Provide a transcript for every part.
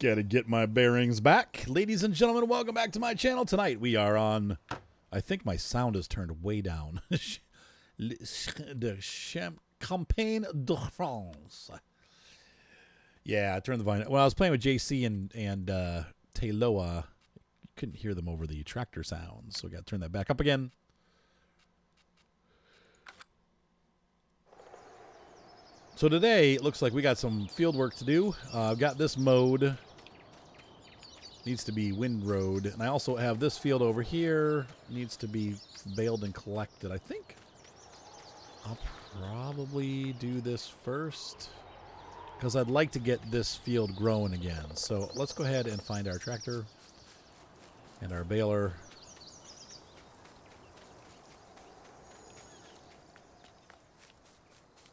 Gotta get my bearings back. Ladies and gentlemen, welcome back to my channel. Tonight we are on. I think my sound is turned way down. the Campagne de France. Yeah, I turned the volume. Well, I was playing with JC and and uh, Tayloa. Couldn't hear them over the tractor sounds, so we got to turn that back up again. So today it looks like we got some field work to do. Uh, I've got this mode needs to be windrowed, and I also have this field over here needs to be baled and collected. I think I'll probably do this first because I'd like to get this field growing again. So let's go ahead and find our tractor and our baler.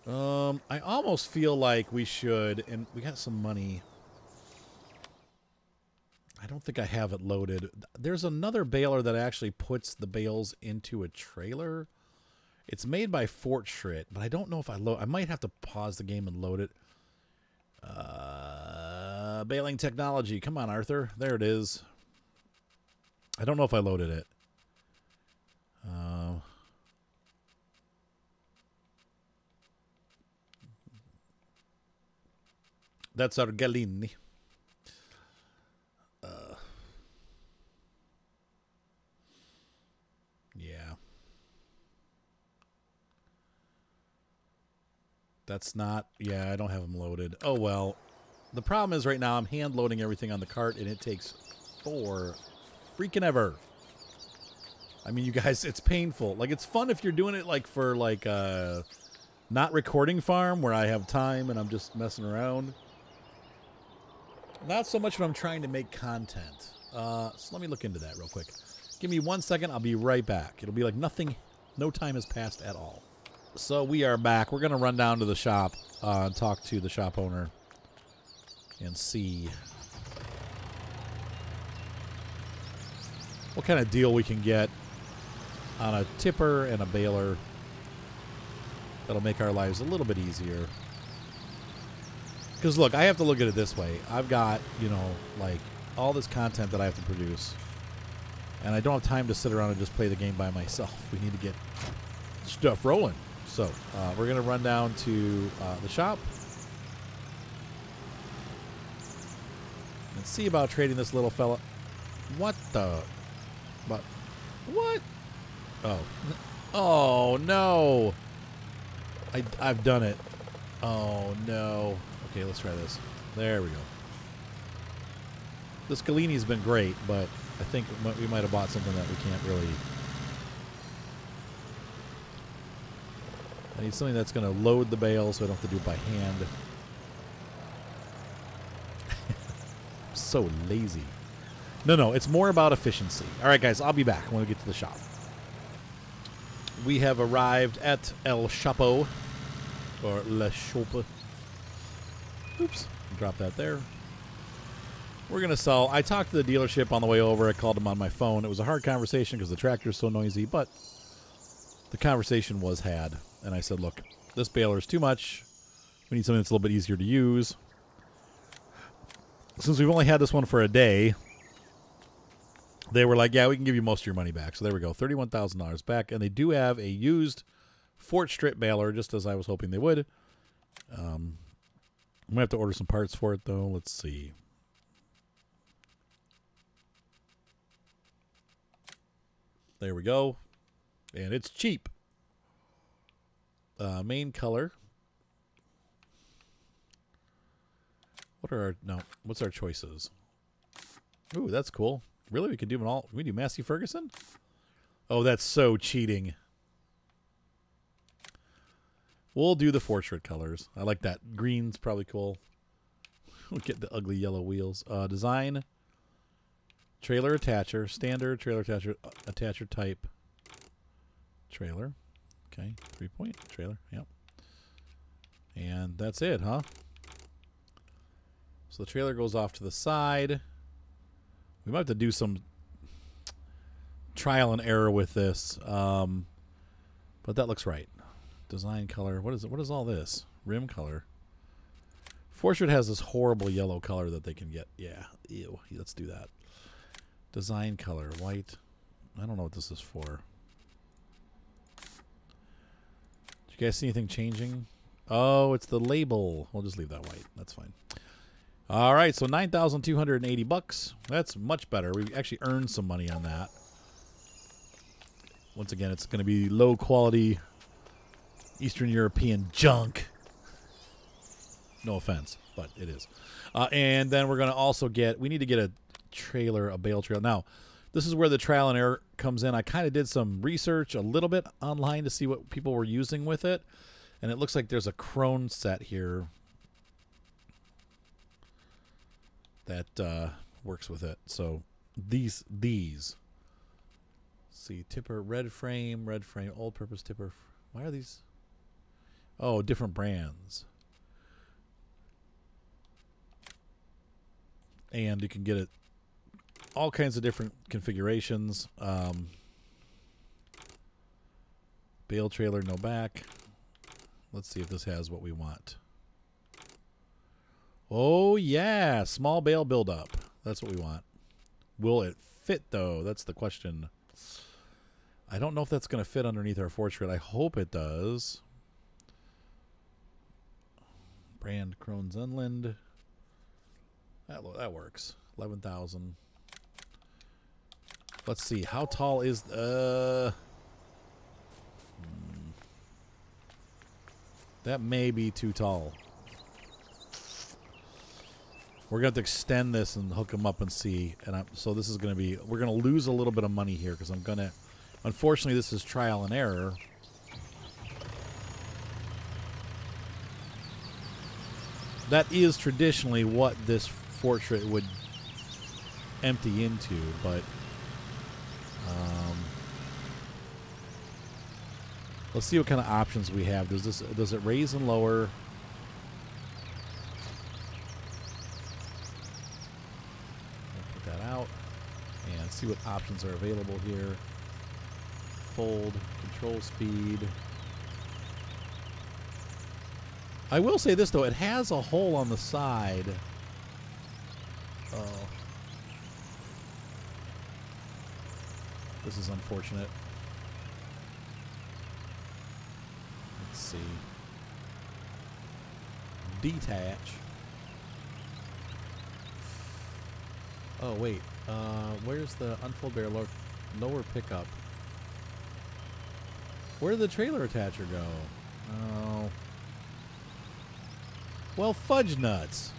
Um, I almost feel like we should, and we got some money. I don't think I have it loaded. There's another baler that actually puts the bales into a trailer. It's made by Fort Fortschritt, but I don't know if I load. I might have to pause the game and load it. Uh, baling technology. Come on, Arthur. There it is. I don't know if I loaded it. Uh, that's our Galini. Uh, yeah. That's not, yeah, I don't have them loaded. Oh, well. The problem is right now I'm hand loading everything on the cart and it takes four freaking ever. I mean, you guys, it's painful. Like, it's fun if you're doing it, like, for, like, uh, not recording farm where I have time and I'm just messing around. Not so much when I'm trying to make content. Uh, so let me look into that real quick. Give me one second. I'll be right back. It'll be like nothing, no time has passed at all. So we are back. We're going to run down to the shop uh, and talk to the shop owner and see what kind of deal we can get on a tipper and a baler that'll make our lives a little bit easier. Because look, I have to look at it this way. I've got, you know, like all this content that I have to produce. And I don't have time to sit around and just play the game by myself. We need to get stuff rolling. So uh, we're going to run down to uh, the shop and see about trading this little fella. What the? But what? Oh, oh no! I I've done it. Oh no! Okay, let's try this. There we go. This Galini's been great, but I think we might have bought something that we can't really I need something that's going to load the bale so I don't have to do it by hand. so lazy. No, no, it's more about efficiency. All right, guys, I'll be back when we get to the shop. We have arrived at El Chapo, or Le Chope. Oops, drop that there. We're going to sell. I talked to the dealership on the way over. I called them on my phone. It was a hard conversation because the tractor's so noisy, but the conversation was had. And I said, look, this baler is too much. We need something that's a little bit easier to use. Since we've only had this one for a day, they were like, yeah, we can give you most of your money back. So there we go, $31,000 back. And they do have a used Fortschritt baler, just as I was hoping they would. Um, I'm going to have to order some parts for it, though. Let's see. There we go. And it's cheap. Uh, main color. What are our no? What's our choices? Ooh, that's cool. Really, we can do them all. Can we do Massey Ferguson? Oh, that's so cheating. We'll do the Fortschritt colors. I like that. Green's probably cool. we'll get the ugly yellow wheels. Uh, design. Trailer attacher. Standard trailer attacher. Attacher type. Trailer. Okay, three point trailer. Yep. And that's it, huh? So the trailer goes off to the side. We might have to do some trial and error with this. Um, but that looks right. Design color. What is it? What is all this? Rim color. Fortune has this horrible yellow color that they can get. Yeah, ew. Let's do that. Design color, white. I don't know what this is for. Did you guys see anything changing? Oh, it's the label. We'll just leave that white. That's fine. All right, so 9,280 bucks. That's much better. We actually earned some money on that. Once again, it's going to be low quality Eastern European junk. No offense, but it is. Uh, and then we're going to also get, we need to get a trailer, a bale trailer. Now, this is where the trial and error comes in. I kind of did some research a little bit online to see what people were using with it. And it looks like there's a Krone set here that uh, works with it. So these, these. see, tipper, red frame, red frame, all purpose tipper. Why are these? Oh, different brands. and you can get it all kinds of different configurations. Um, bale trailer, no back. Let's see if this has what we want. Oh, yeah. Small bale buildup. That's what we want. Will it fit, though? That's the question. I don't know if that's going to fit underneath our Fortune. I hope it does. Brand Krone Emsland. That that works. Eleven thousand. Let's see. How tall is uh? Hmm. That may be too tall. We're gonna have to extend this and hook them up and see. And I'm, so this is gonna be. We're gonna lose a little bit of money here because I'm gonna. Unfortunately, this is trial and error. That is traditionally what this fortress would empty into, but let's see what kind of options we have. Does this does it raise and lower? put that out and see what options are available here. Fold, control speed. I will say this though, it has a hole on the side Oh. This is unfortunate. See. Detach. Oh, wait. Uh, where's the unfold bear lower, lower pickup? Where did the trailer attacher go? Oh. Well, fudge nuts.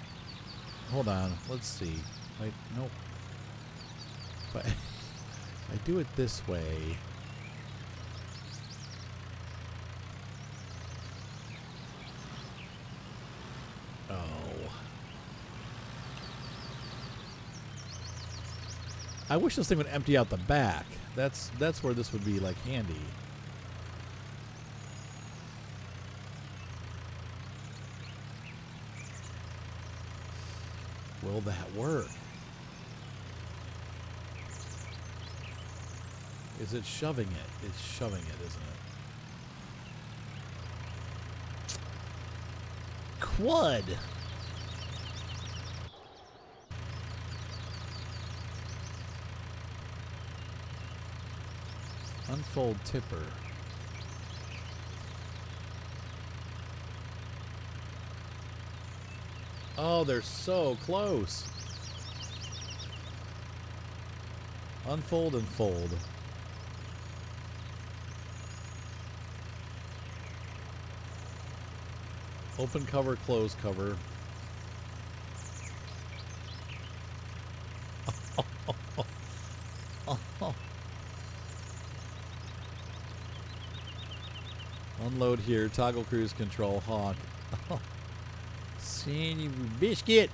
Hold on. Let's see. I nope. I, I do it this way. I wish this thing would empty out the back. That's that's where this would be like handy. Will that work? Is it shoving it? It's shoving it, isn't it? Quad. Unfold tipper. Oh, they're so close. Unfold and fold. Open cover, close cover. Unload here, toggle cruise control, honk. Of biscuit.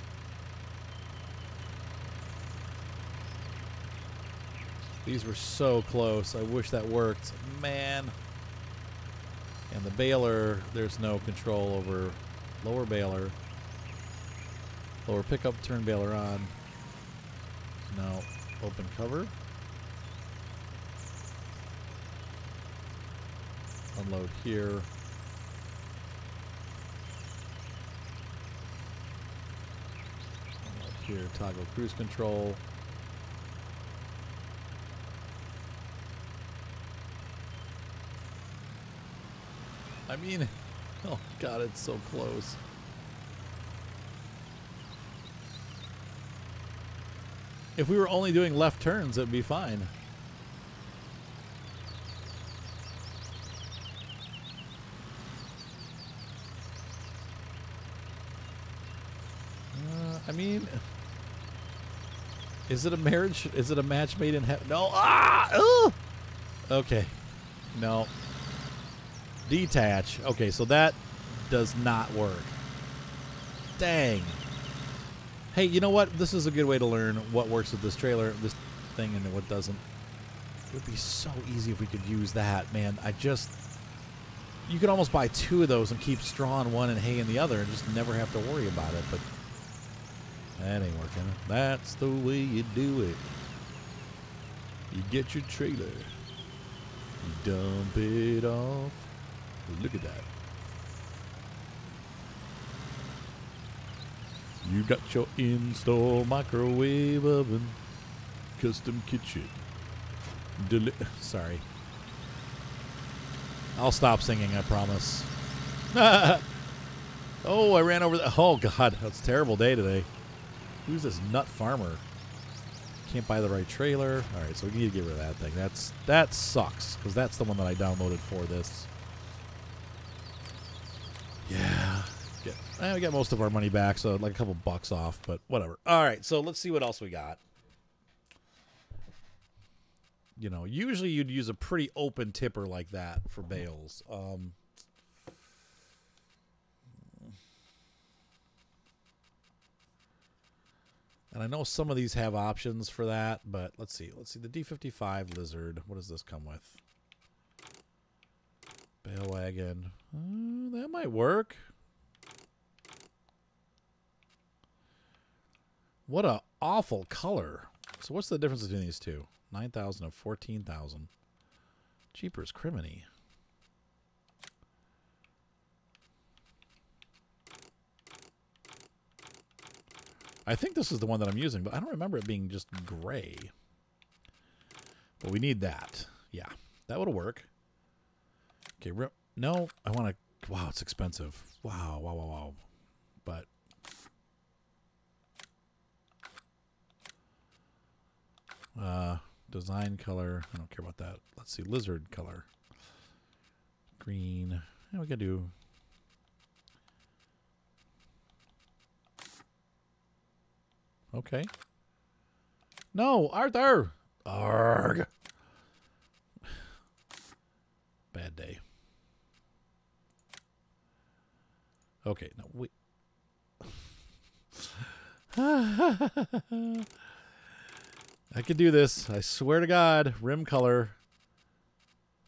These were so close. I wish that worked. Man. And the baler, there's no control over lower baler. Lower pickup, turn baler on. Now Open cover. Unload here. Here, toggle cruise control. I mean, oh god, it's so close. If we were only doing left turns, it'd be fine. Uh, I mean, is it a marriage? Is it a match made in heaven? No. Ah! Ugh! Okay. No. Detach. Okay, so that does not work. Dang. Hey, you know what? This is a good way to learn what works with this trailer, this thing, and what doesn't. It would be so easy if we could use that, man. I just. You could almost buy two of those and keep straw in one and hay in the other and just never have to worry about it, but. That ain't working. That's the way you do it. You get your trailer. You dump it off. Look at that. You got your install microwave oven, custom kitchen. Deli- Sorry. I'll stop singing, I promise. oh, I ran over the. Oh, God. That's a terrible day today. Who's this nut farmer? Can't buy the right trailer. All right, so we need to get rid of that thing. That's That sucks, because that's the one that I downloaded for this. Yeah. Get, eh, we got most of our money back, so like a couple bucks off, but whatever. All right, so let's see what else we got. You know, usually you'd use a pretty open tipper like that for bales. Um, and I know some of these have options for that, but let's see. Let's see the D55 Lizard. What does this come with? Bale wagon. Uh, that might work. What a awful color. So what's the difference between these two? 9,000 and 14,000. Jeepers criminy. I think this is the one that I'm using, but I don't remember it being just gray. But we need that. Yeah, that would work. Okay, no, I want to. Wow, it's expensive. Wow, wow, wow, wow. But uh, design color. I don't care about that. Let's see, lizard color. Green. Yeah, we can do. Okay. No, Arthur. Arg. Bad day. Okay, no, wait. I could do this. I swear to God. Rim color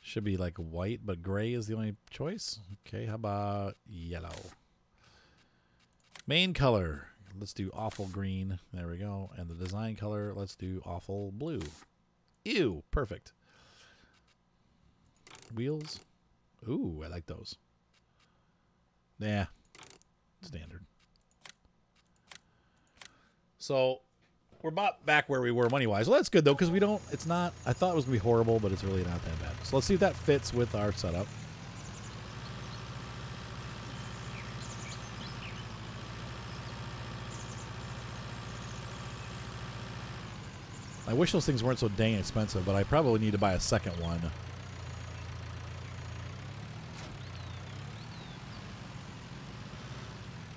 should be like white, but gray is the only choice. Okay, how about yellow? Main color. Let's do awful green. There we go. And the design color, let's do awful blue. Ew, perfect. Wheels. Ooh, I like those. Nah, standard. So we're about back where we were money wise. Well, that's good though because we don't. It's not. I thought it was gonna be horrible, but it's really not that bad. So let's see if that fits with our setup. I wish those things weren't so dang expensive, but I probably need to buy a second one.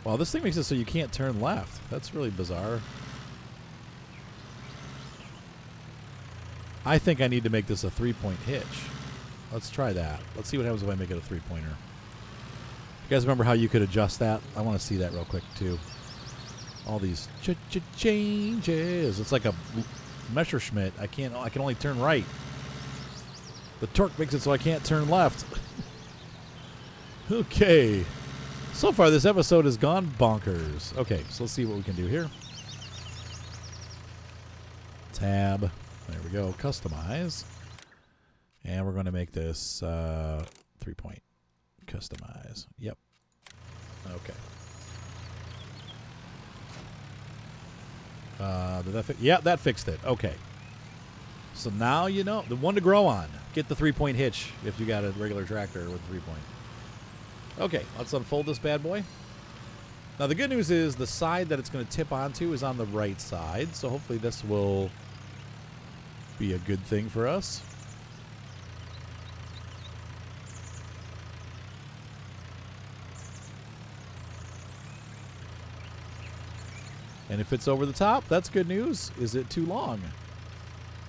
Wow, this thing makes it so you can't turn left. That's really bizarre. I think I need to make this a three-point hitch. Let's try that. Let's see what happens if I make it a three-pointer. You guys remember how you could adjust that? I want to see that real quick, too. All these ch ch changes. It's like a Messerschmitt. I can't. I can only turn right. The torque makes it so I can't turn left. okay. So far, this episode has gone bonkers. Okay, so let's see what we can do here. Tab. There we go. Customize. And we're going to make this uh, three point. Customize. Yep. Okay. Uh, did that fi- yeah, that fixed it. Okay. So now you know the one to grow on. Get the three point hitch if you got a regular tractor with three point. Okay, let's unfold this bad boy. Now the good news is the side that it's going to tip onto is on the right side, so hopefully this will be a good thing for us. And if it's over the top, that's good news. Is it too long?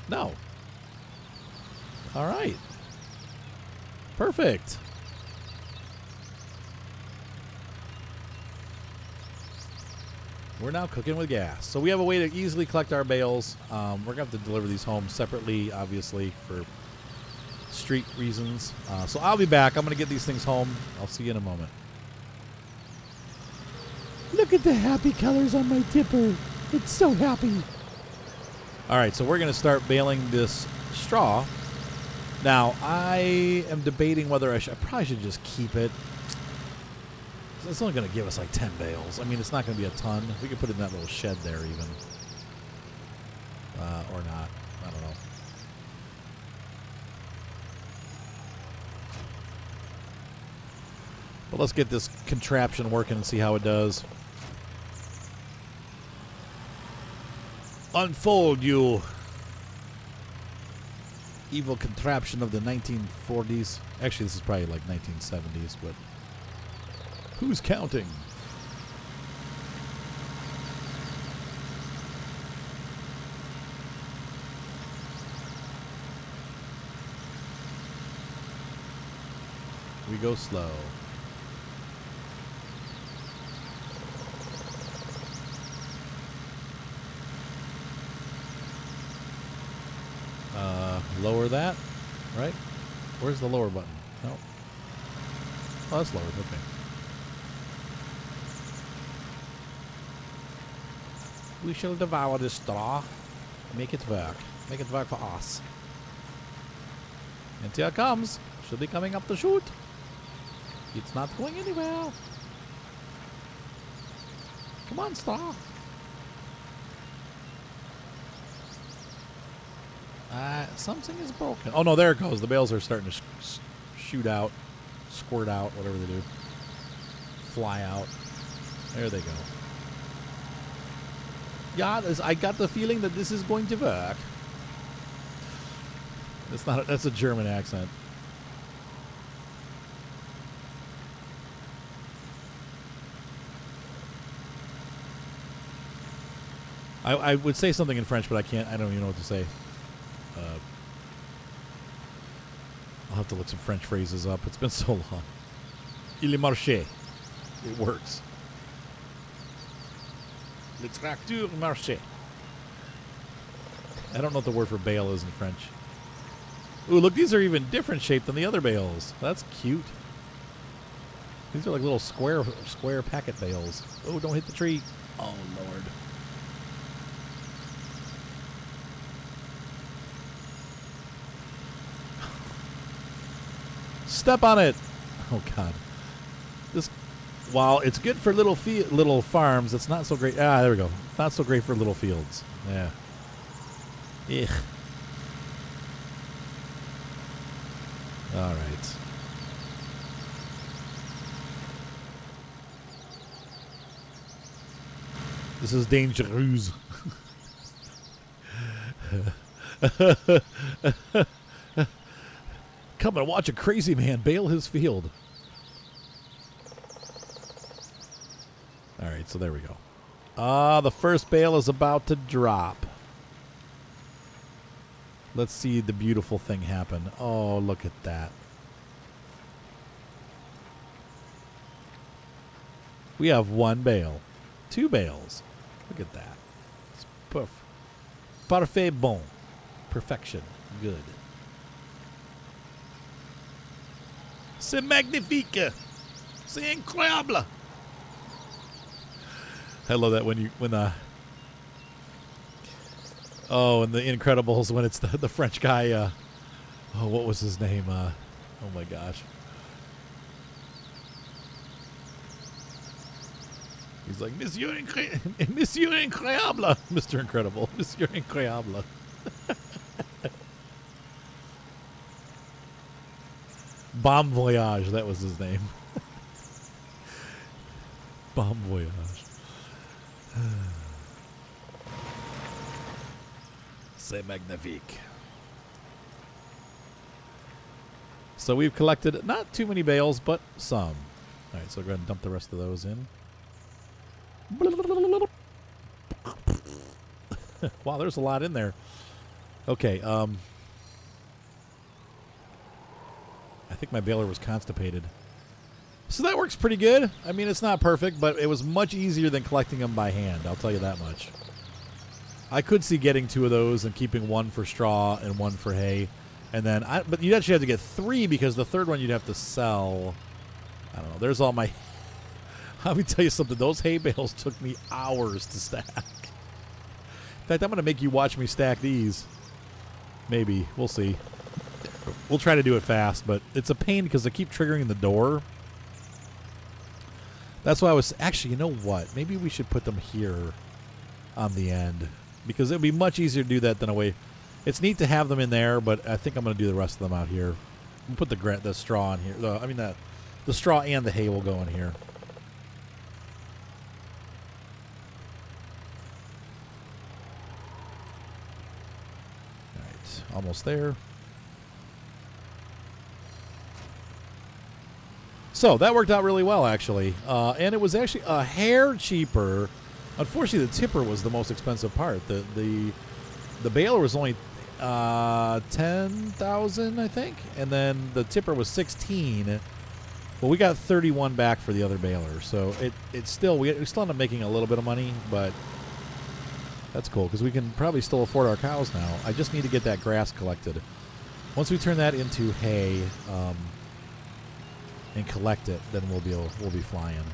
No. All right. Perfect. We're now cooking with gas. So we have a way to easily collect our bales. Um, we're going to have to deliver these home separately, obviously, for street reasons. Uh, so I'll be back. I'm going to get these things home. I'll see you in a moment. Look at the happy colors on my tipper. It's so happy. All right, so we're going to start baling this straw. Now, I am debating whether I should. I probably should just keep it. It's only going to give us like 10 bales. I mean, it's not going to be a ton. We could put it in that little shed there, even. Uh, or not. I don't know. But let's get this contraption working and see how it does. Unfold, you evil contraption of the 1940s. Actually, this is probably like 1970s, but who's counting? We go slow. Uh, lower that, right? Where's the lower button? No. Oh, that's lowered. Okay. We shall devour this straw. Make it work. Make it work for us. And here it comes. Should be coming up the chute. It's not going anywhere. Come on, straw. Uh, something is broken. Oh no, there it goes. The bales are starting to sh- sh- shoot out, squirt out, whatever they do, fly out. There they go. Yeah, I got the feeling that this is going to work. That's not. A, that's a German accent. I, I would say something in French, but I can't. I don't even know what to say. Uh, I'll have to look some French phrases up. It's been so long. Il marché. It works. Le tracteur marché. I don't know what the word for bale is in French. Ooh, look, these are even different shaped than the other bales. That's cute. These are like little square square packet bales. Oh, don't hit the tree. Oh, Lord. Step on it. Oh God. This while it's good for little little farms, it's not so great. Ah, there we go. Not so great for little fields. Yeah. Ugh. All right. This is dangerous. Come and watch a crazy man bale his field. All right, so there we go. Ah, the first bale is about to drop. Let's see the beautiful thing happen. Oh, look at that. We have one bale. Two bales. Look at that. It's perf- parfait bon. Perfection. Good. C'est magnifique. C'est incroyable. I love that when you when the oh and the Incredibles when it's the the French guy. Uh, oh, what was his name? Uh, oh my gosh. He's like, Monsieur, Incre- Monsieur Incroyable. Mr. Incredible. Monsieur Incroyable. Bomb Voyage, that was his name. Bomb Voyage. C'est magnifique. So we've collected not too many bales, but some. All right, so go ahead and dump the rest of those in. wow, there's a lot in there. Okay, um I think my baler was constipated. So that works pretty good. I mean, it's not perfect, but it was much easier than collecting them by hand. I'll tell you that much. I could see getting two of those and keeping one for straw and one for hay. And then, I, but you'd actually have to get three because the third one you'd have to sell. I don't know. There's all my. Let me tell you something. Those hay bales took me hours to stack. In fact, I'm going to make you watch me stack these. Maybe. We'll see. We'll try to do it fast, but it's a pain because I keep triggering the door. That's why I was actually. You know what? Maybe we should put them here on the end because it would be much easier to do that than away. It's neat to have them in there, but I think I'm going to do the rest of them out here. We'll put the gra- the straw in here. The, I mean, the the straw and the hay will go in here. All right, almost there. So that worked out really well, actually, uh, and it was actually a hair cheaper. Unfortunately, the tipper was the most expensive part. The the the baler was only uh, ten thousand, I think, and then the tipper was sixteen. Well, we got thirty-one back for the other baler, so it it still we, we still end up making a little bit of money, but that's cool because we can probably still afford our cows now. I just need to get that grass collected. Once we turn that into hay. Um, and collect it, then we'll be we'll be flying.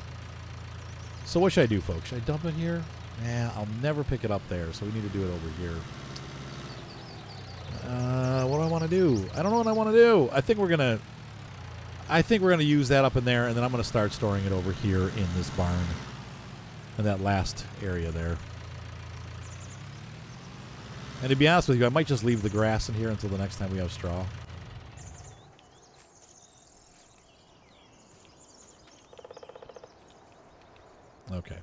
So what should I do, folks? Should I dump it here? Yeah, I'll never pick it up there, so we need to do it over here. Uh, what do I want to do? I don't know what I want to do. I think we're gonna. I think we're gonna use that up in there, and then I'm gonna start storing it over here in this barn, in that last area there. And to be honest with you, I might just leave the grass in here until the next time we have straw. Okay.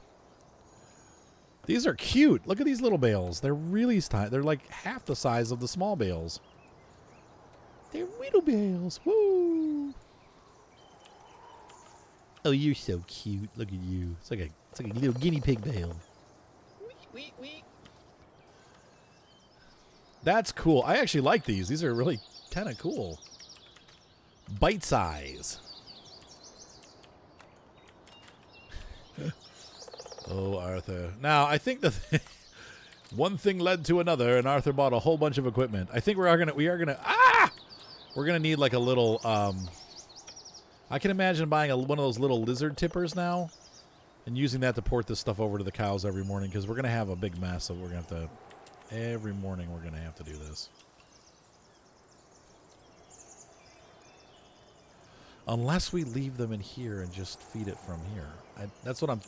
These are cute. Look at these little bales. They're really tiny. They're like half the size of the small bales. They're little bales. Woo! Oh, you're so cute. Look at you. It's like a it's like a little guinea pig bale. Wee, wee, That's cool. I actually like these. These are really kind of cool. Bite size. Oh, Arthur. Now, I think that one thing led to another, and Arthur bought a whole bunch of equipment. I think we are gonna we are gonna ah, we're gonna need like a little. um I can imagine buying a, one of those little lizard tippers now, and using that to port this stuff over to the cows every morning because we're gonna have a big mess. So we're gonna have to every morning we're gonna have to do this. Unless we leave them in here and just feed it from here. I, that's what I'm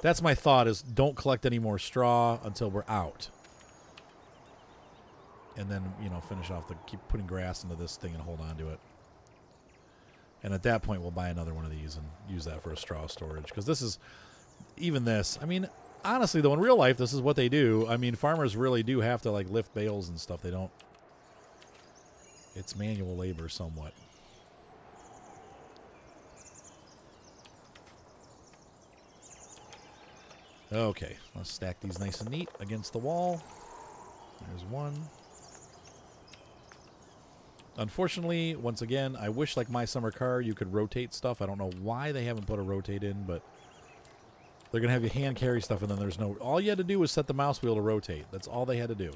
that's my thought is don't collect any more straw until we're out. And then, you know, finish off the keep putting grass into this thing and hold on to it. And at that point we'll buy another one of these and use that for a straw storage because this is even this. I mean, honestly though in real life this is what they do. I mean, farmers really do have to like lift bales and stuff. They don't it's manual labor somewhat. Okay, let's stack these nice and neat against the wall. There's one. Unfortunately, once again, I wish like my summer car you could rotate stuff. I don't know why they haven't put a rotate in, but they're going to have you hand carry stuff and then there's no... All you had to do was set the mouse wheel to rotate. That's all they had to do.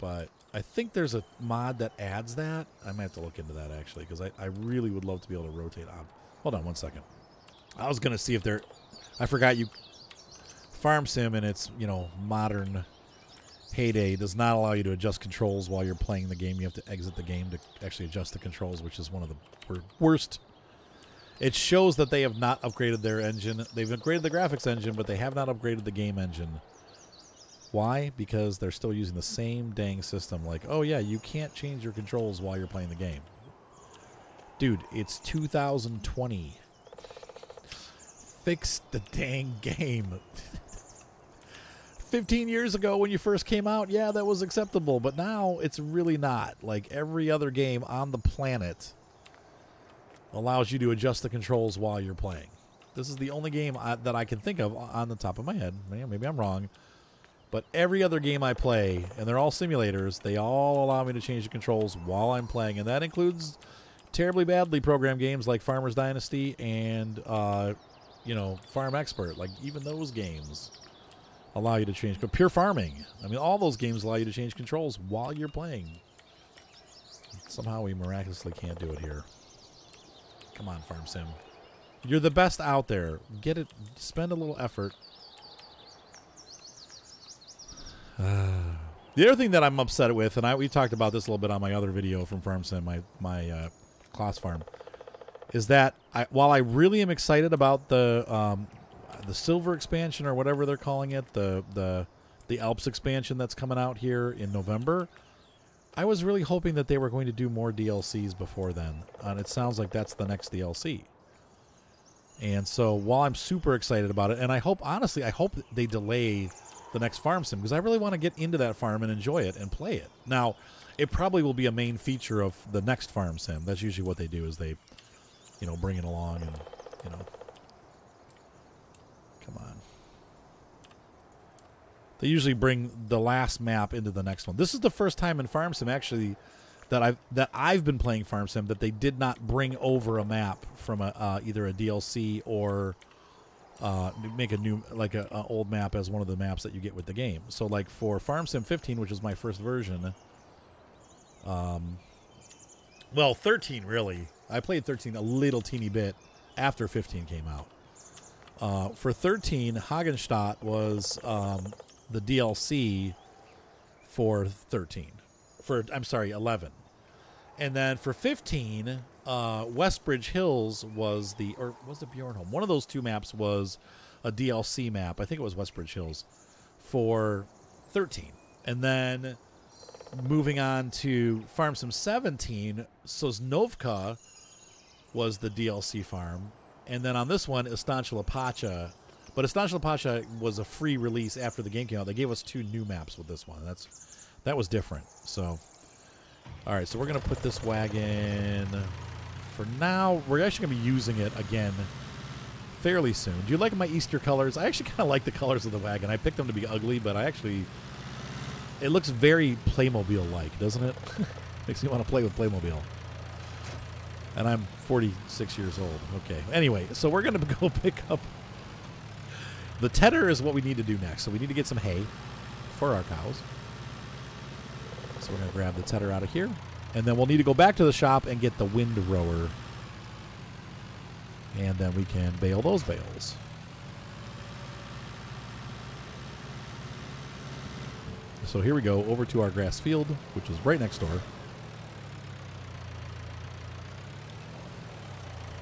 But I think there's a mod that adds that. I might have to look into that actually because I, I really would love to be able to rotate. Hold on one second. I was going to see if there I forgot you farm sim in its you know modern heyday does not allow you to adjust controls while you're playing the game. You have to exit the game to actually adjust the controls, which is one of the worst It shows that they have not upgraded their engine. They've upgraded the graphics engine, but they have not upgraded the game engine. Why? Because they're still using the same dang system. Like, oh yeah, you can't change your controls while you're playing the game. Dude, it's 2020. Fix the dang game. 15 years ago when you first came out, yeah, that was acceptable, but now it's really not. Like every other game on the planet allows you to adjust the controls while you're playing. This is the only game I, that I can think of on the top of my head. Maybe I'm wrong. But every other game I play, and they're all simulators, they all allow me to change the controls while I'm playing, and that includes terribly badly programmed games like Farmer's Dynasty and, uh, you know, Farm Expert. Like even those games allow you to change. But pure Farming. I mean, all those games allow you to change controls while you're playing. Somehow we miraculously can't do it here. Come on, Farm Sim. You're the best out there. Get it. Spend a little effort the other thing that I'm upset with, and I we talked about this a little bit on my other video from Farm Sim, my my uh, class farm, is that I, while I really am excited about the um, the silver expansion or whatever they're calling it, the the the Alps expansion that's coming out here in November, I was really hoping that they were going to do more DLCs before then, and it sounds like that's the next DLC. And so while I'm super excited about it, and I hope honestly, I hope they delay the next farm sim because I really want to get into that farm and enjoy it and play it. Now, it probably will be a main feature of the next farm sim. That's usually what they do is they, you know, bring it along and, you know, come on. They usually bring the last map into the next one. This is the first time in farm sim actually that I've that I've been playing farm sim that they did not bring over a map from a uh, either a DLC or uh, make a new like a, a, old map as one of the maps that you get with the game. So like for Farm Sim 15, which is my first version, um, well 13 really. I played 13 a little teeny bit after 15 came out. Uh, for 13, Hagenstedt was um, the DLC for 13. For I'm sorry, 11. And then for 15, uh, Westbridge Hills was the, or was it Bjornholm? One of those two maps was a DLC map. I think it was Westbridge Hills for 13. And then moving on to Farm Sim 17, Sosnovka was the DLC farm. And then on this one, Estancia Lapacho. But Estancia Lapacho was a free release after the game came out. They gave us two new maps with this one. That's that was different. So, all right. So we're gonna put this wagon for now, we're actually going to be using it again fairly soon. Do you like my Easter colors? I actually kind of like the colors of the wagon. I picked them to be ugly, but I actually... It looks very Playmobil-like, doesn't it? Makes me want to play with Playmobil. And I'm 46 years old. Okay. Anyway, so we're going to go pick up... The tedder is what we need to do next. So we need to get some hay for our cows. So we're going to grab the tedder out of here. And then we'll need to go back to the shop and get the wind rower. And then we can bale those bales. So here we go over to our grass field, which is right next door.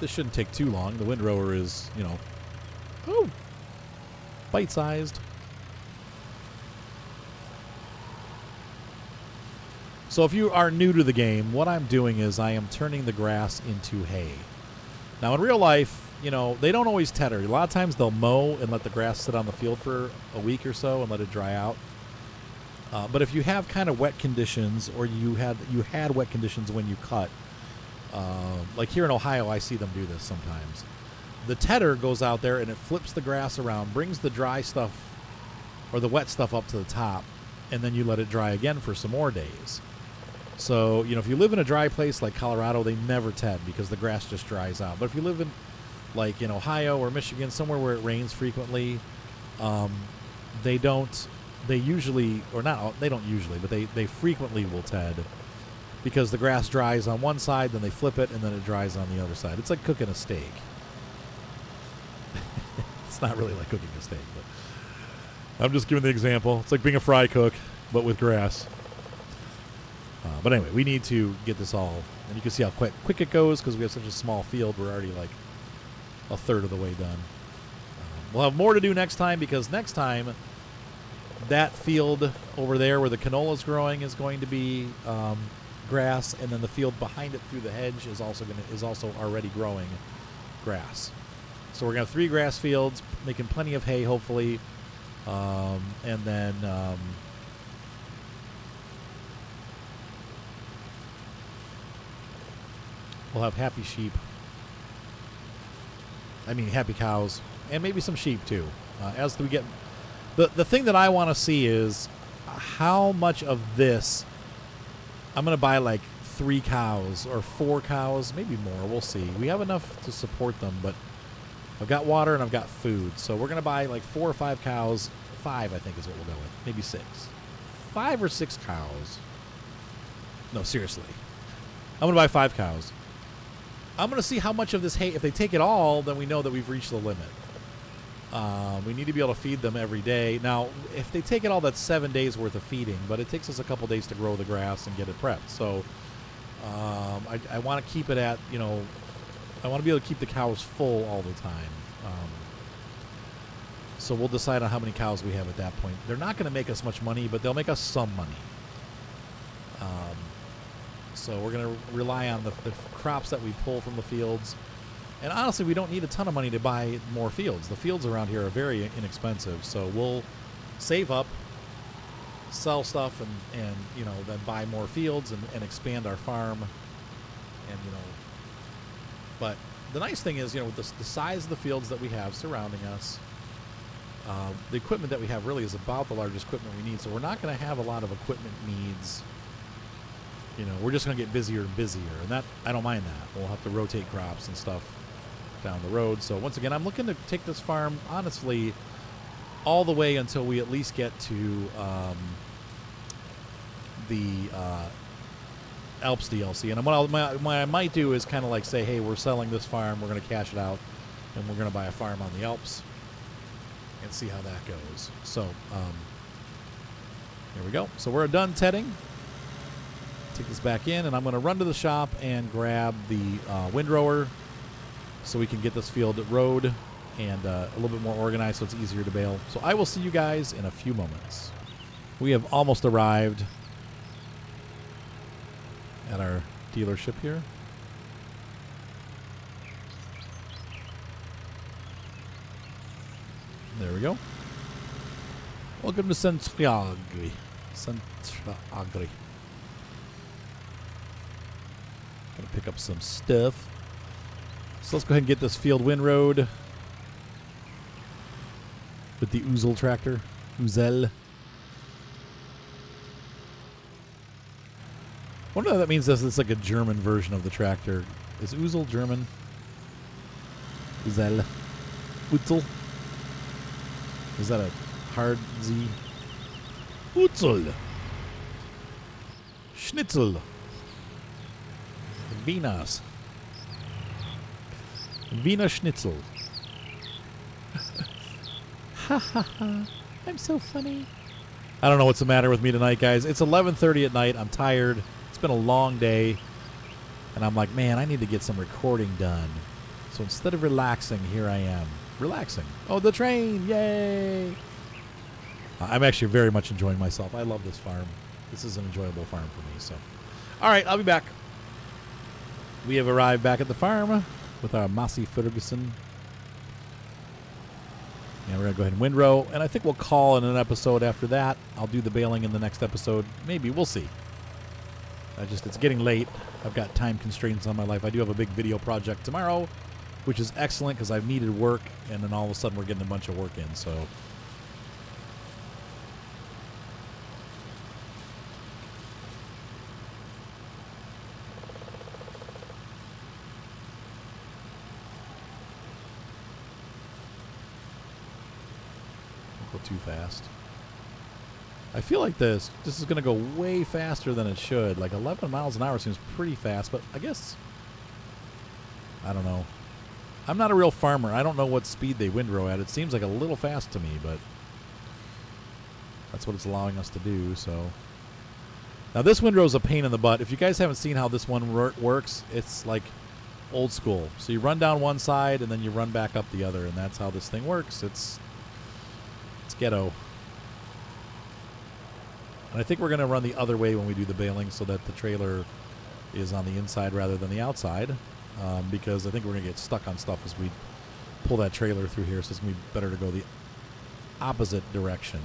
This shouldn't take too long. The wind rower is, you know, oh, bite-sized. So if you are new to the game, what I'm doing is I am turning the grass into hay. Now in real life, you know, they don't always tedder. A lot of times they'll mow and let the grass sit on the field for a week or so and let it dry out. Uh, but if you have kind of wet conditions, or you had you had wet conditions when you cut, uh, like here in Ohio, I see them do this sometimes. The tedder goes out there and it flips the grass around, brings the dry stuff or the wet stuff up to the top, and then you let it dry again for some more days. So, you know, if you live in a dry place like Colorado, they never ted because the grass just dries out. But if you live in, like, in Ohio or Michigan, somewhere where it rains frequently, um, they don't, they usually, or not, they don't usually, but they, they frequently will ted because the grass dries on one side, then they flip it, and then it dries on the other side. It's like cooking a steak. it's not really like cooking a steak, but I'm just giving the example. It's like being a fry cook, but with grass. Uh, but anyway, we need to get this all, and you can see how quick quick it goes because we have such a small field. We're already like a third of the way done. Um, we'll have more to do next time because next time that field over there where the canola is growing is going to be um, grass, and then the field behind it through the hedge is also going to is also already growing grass. So we're gonna have three grass fields, making plenty of hay, hopefully, um, and then um, we'll have happy sheep. I mean, happy cows, and maybe some sheep too. Uh, as we get the the thing that I want to see is how much of this I'm gonna buy like three cows or four cows, maybe more. We'll see. We have enough to support them, but I've got water and I've got food, so we're gonna buy like four or five cows. Five, I think, is what we'll go with. Maybe six. Five or six cows. No, seriously. I'm gonna buy five cows. I'm gonna see how much of this hay. If they take it all, then we know that we've reached the limit. Um, we need to be able to feed them every day. Now, if they take it all, that's seven days worth of feeding, but it takes us a couple days to grow the grass and get it prepped. So um, I, I want to keep it at, you know, I want to be able to keep the cows full all the time. Um, so we'll decide on how many cows we have at that point. They're not going to make us much money, but they'll make us some money. Um, so we're going to rely on the, the crops that we pull from the fields. And honestly, we don't need a ton of money to buy more fields. The fields around here are very inexpensive, so we'll save up, sell stuff, and, and you know then buy more fields and, and expand our farm. And you know, but the nice thing is, you know, with the, the size of the fields that we have surrounding us, uh, the equipment that we have really is about the largest equipment we need. So we're not going to have a lot of equipment needs. You know, we're just going to get busier and busier, and that I don't mind that. We'll have to rotate crops and stuff down the road. So once again, I'm looking to take this farm honestly all the way until we at least get to um, the uh, Alps DLC. And what, my, what I might do is kind of like say, hey, we're selling this farm, we're going to cash it out, and we're going to buy a farm on the Alps and see how that goes. So um, here we go. So we're done tedding. Take this back in, and I'm going to run to the shop and grab the uh, windrower so we can get this field rowed and uh, a little bit more organized so it's easier to bale. So I will see you guys in a few moments. We have almost arrived at our dealership here. There we go. Welcome to Centriagri. Centriagri. Gonna pick up some stuff. So let's go ahead and get this field windrowed with the Uzel tractor. Uzel. wonder if that means this is like a German version of the tractor. Is Uzel German? Uzel. Uzel. Is that a hard Z? Uzel. Schnitzel. Wieners. Wiener Schnitzel. Ha ha ha. I'm so funny. I don't know what's the matter with me tonight, guys. It's 11:30 at night. I'm tired. It's been a long day, and I'm like, man, I need to get some recording done. So instead of relaxing, here I am relaxing. Oh, the train! Yay! I'm actually very much enjoying myself. I love this farm. This is an enjoyable farm for me. So, all right, I'll be back. We have arrived back at the farm with our Massey Ferguson. And we're going to go ahead and windrow. And I think we'll call in an episode after that. I'll do the baling in the next episode. Maybe. We'll see. I just, it's getting late. I've got time constraints on my life. I do have a big video project tomorrow, which is excellent because I've needed work. And then all of a sudden we're getting a bunch of work in. So. Too fast. I feel like this this is going to go way faster than it should. Like 11 miles an hour seems pretty fast, but I guess I don't know. I'm not a real farmer. I don't know what speed they windrow at. It seems like a little fast to me, but that's what it's allowing us to do. So now this windrow is a pain in the butt. If you guys haven't seen how this one wor- works, it's like old school. So you run down one side and then you run back up the other, and that's how this thing works. It's ghetto. And I think we're going to run the other way when we do the baling so that the trailer is on the inside rather than the outside. Um, because I think we're going to get stuck on stuff as we pull that trailer through here. So it's going to be better to go the opposite direction.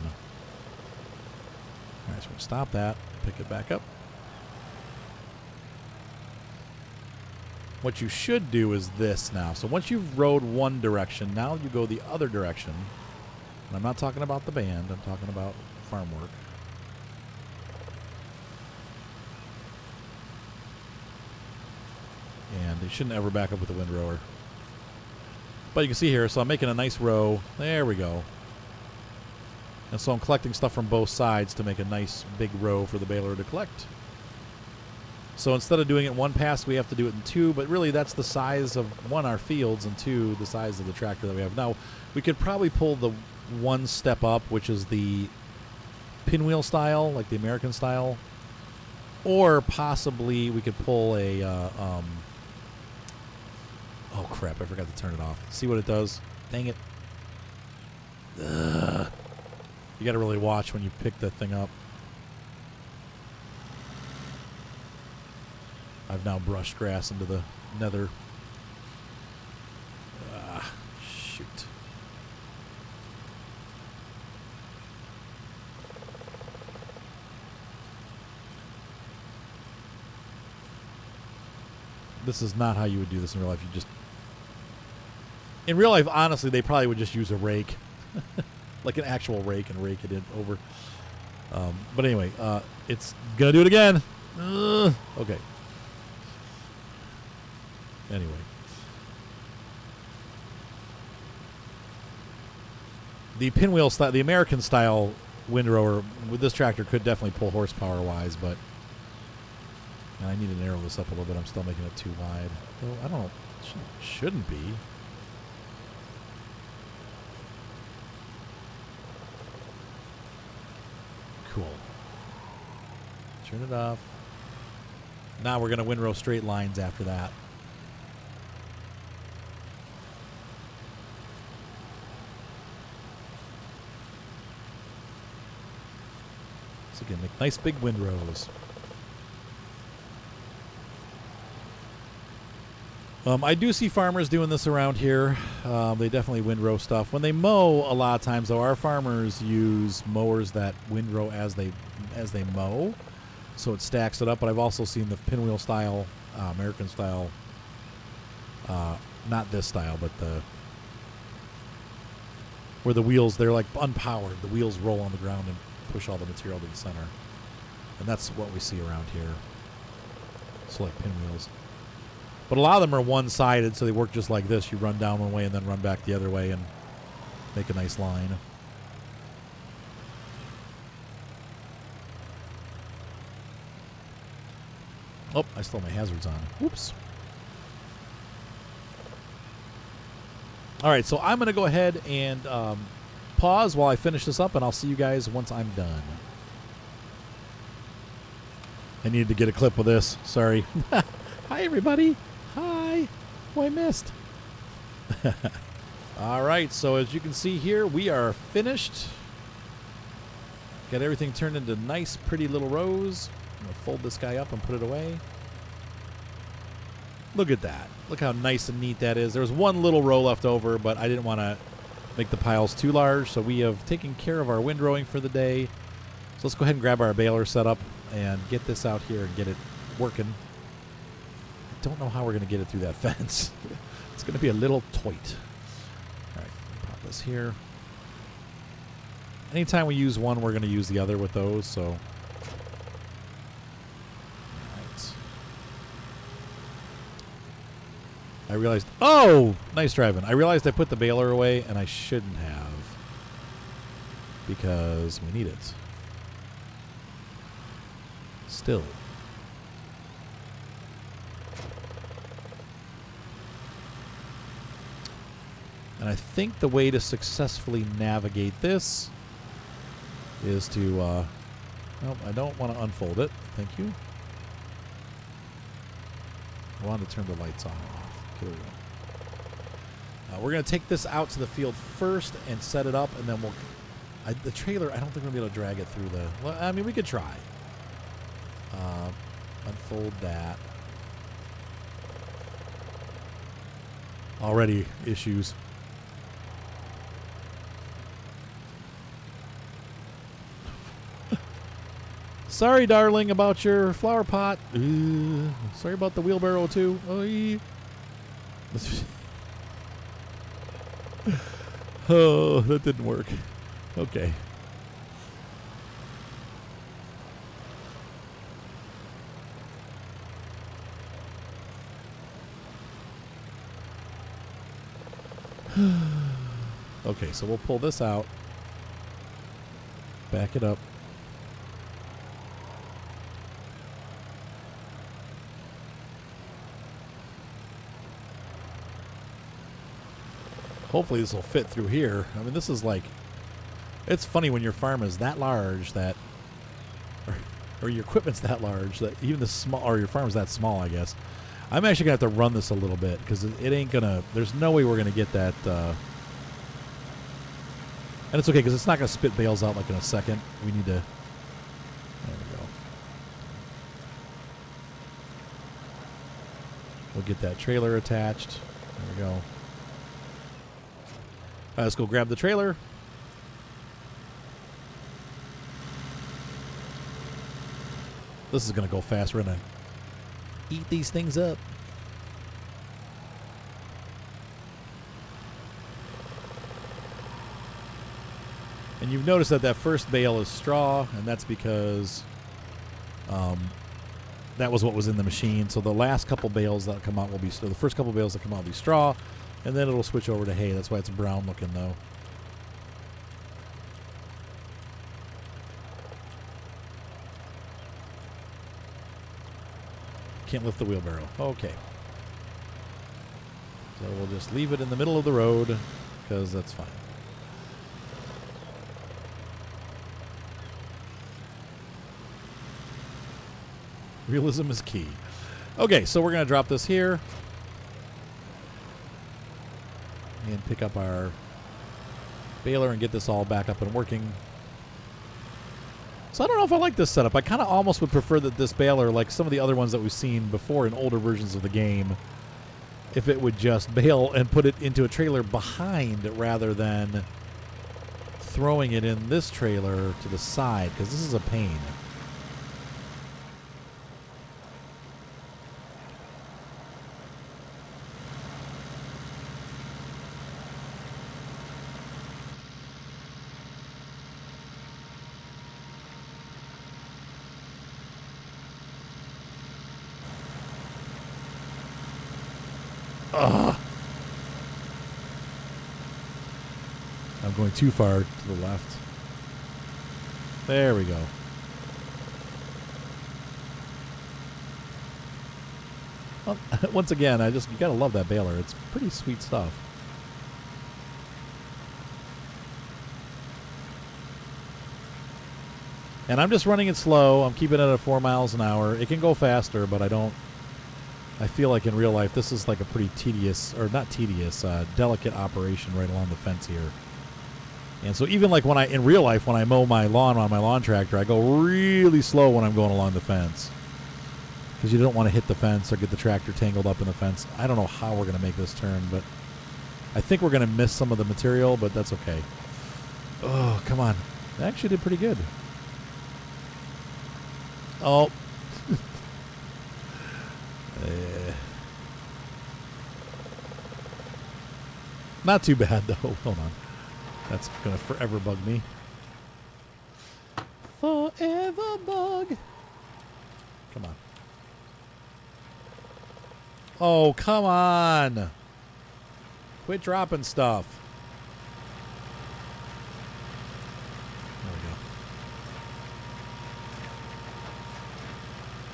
All right, so to stop that, pick it back up. What you should do is this now. So once you've rode one direction, now you go the other direction. And I'm not talking about the band, I'm talking about farm work. And you shouldn't ever back up with the windrower. But you can see here, so I'm making a nice row. There we go. And so I'm collecting stuff from both sides to make a nice big row for the baler to collect. So instead of doing it one pass, we have to do it in two. But really, that's the size of one our fields, and two the size of the tractor that we have now. We could probably pull the one step up, which is the pinwheel style, like the American style, or possibly we could pull a. Uh, um, oh crap! I forgot to turn it off. See what it does? Dang it! Ugh. You got to really watch when you pick that thing up. I've now brushed grass into the nether. Ah, shoot. This is not how you would do this in real life. You just. In real life, honestly, they probably would just use a rake. like an actual rake and rake it in over. Um, but anyway, uh, it's gonna do it again. Okay. Anyway. The pinwheel style, the American style windrower with this tractor could definitely pull horsepower wise, but and I need to narrow this up a little bit. I'm still making it too wide. Though I don't sh- shouldn't be. Cool. Turn it off. Now we're going to windrow straight lines after that. So again, make nice big windrows. Um, I do see farmers doing this around here. Um, they definitely windrow stuff. When they mow, a lot of times though, our farmers use mowers that windrow as they as they mow, so it stacks it up. But I've also seen the pinwheel style, uh, American style. Uh, not this style, but the where the wheels they're like unpowered. The wheels roll on the ground and push all the material to the center, and that's what we see around here. So like pinwheels. But a lot of them are one-sided, so they work just like this. You run down one way and then run back the other way and make a nice line. Oh, I still have my hazards on. Oops. All right, so I'm going to go ahead and um, pause while I finish this up, and I'll see you guys once I'm done. I needed to get a clip of this. Sorry. Hi, everybody. Oh, I missed. All right, so as you can see here, we are finished. Got everything turned into nice, pretty little rows. I'm going to fold this guy up and put it away. Look at that. Look how nice and neat that is. There's one little row left over, but I didn't want to make the piles too large, so we have taken care of our windrowing for the day. So let's go ahead and grab our baler set up and get this out here and get it working don't know how we're going to get it through that fence. it's going to be a little tight. All right, pop this here. Anytime we use one, we're going to use the other with those, so... I realized... Oh! Nice driving. I realized I put the baler away, and I shouldn't have. Because we need it. Still. And I think the way to successfully navigate this is to, uh, I don't want to unfold it. Thank you. I want to turn the lights on and off. There we go. Uh, we're going to take this out to the field first and set it up, and then we'll. I, the trailer, I don't think we're to be able to drag it through the. Well, I mean, we could try. Uh, unfold that. Already issues. Sorry, darling, about your flower pot. Sorry about the wheelbarrow, too. Oy. oh, that didn't work. Okay. okay, so we'll pull this out. Back it up. Hopefully this will fit through here. I mean, this is like, it's funny when your farm is that large that, or, or your equipment's that large that even the small, or your farm's that small, I guess. I'm actually gonna have to run this a little bit because it, it ain't gonna. There's no way we're gonna get that. Uh, and it's okay because it's not gonna spit bales out like in a second. We need to. There we go. We'll get that trailer attached. There we go. Right, let's go grab the trailer. This is gonna go fast. We're gonna eat these things up. And you've noticed that that first bale is straw, and that's because um, that was what was in the machine. So the last couple bales that come out will be, so the first couple bales that come out will be straw, and then it'll switch over to hay. That's why it's brown looking though. Can't lift the wheelbarrow. Okay. So we'll just leave it in the middle of the road because that's fine. Realism is key. Okay, so we're going to drop this here and pick up our baler and get this all back up and working. So I don't know if I like this setup. I kind of almost would prefer that this baler, like some of the other ones that we've seen before in older versions of the game, if it would just bale and put it into a trailer behind rather than throwing it in this trailer to the side, because this is a pain. Too far to the left. There we go. Well, once again, I just you gotta love that baler. It's pretty sweet stuff. And I'm just running it slow. I'm keeping it at four miles an hour. It can go faster, but I don't I feel like in real life this is like a pretty tedious, or not tedious, uh, delicate operation right along the fence here. And so even like when I, in real life, when I mow my lawn on my lawn tractor, I go really slow when I'm going along the fence. Because you don't want to hit the fence or get the tractor tangled up in the fence. I don't know how we're going to make this turn, but I think we're going to miss some of the material, but that's okay. Oh, come on. I actually did pretty good. Oh, uh, not too bad though. Hold on. That's gonna forever bug me. Forever bug. Come on. Oh, come on. Quit dropping stuff. There we go.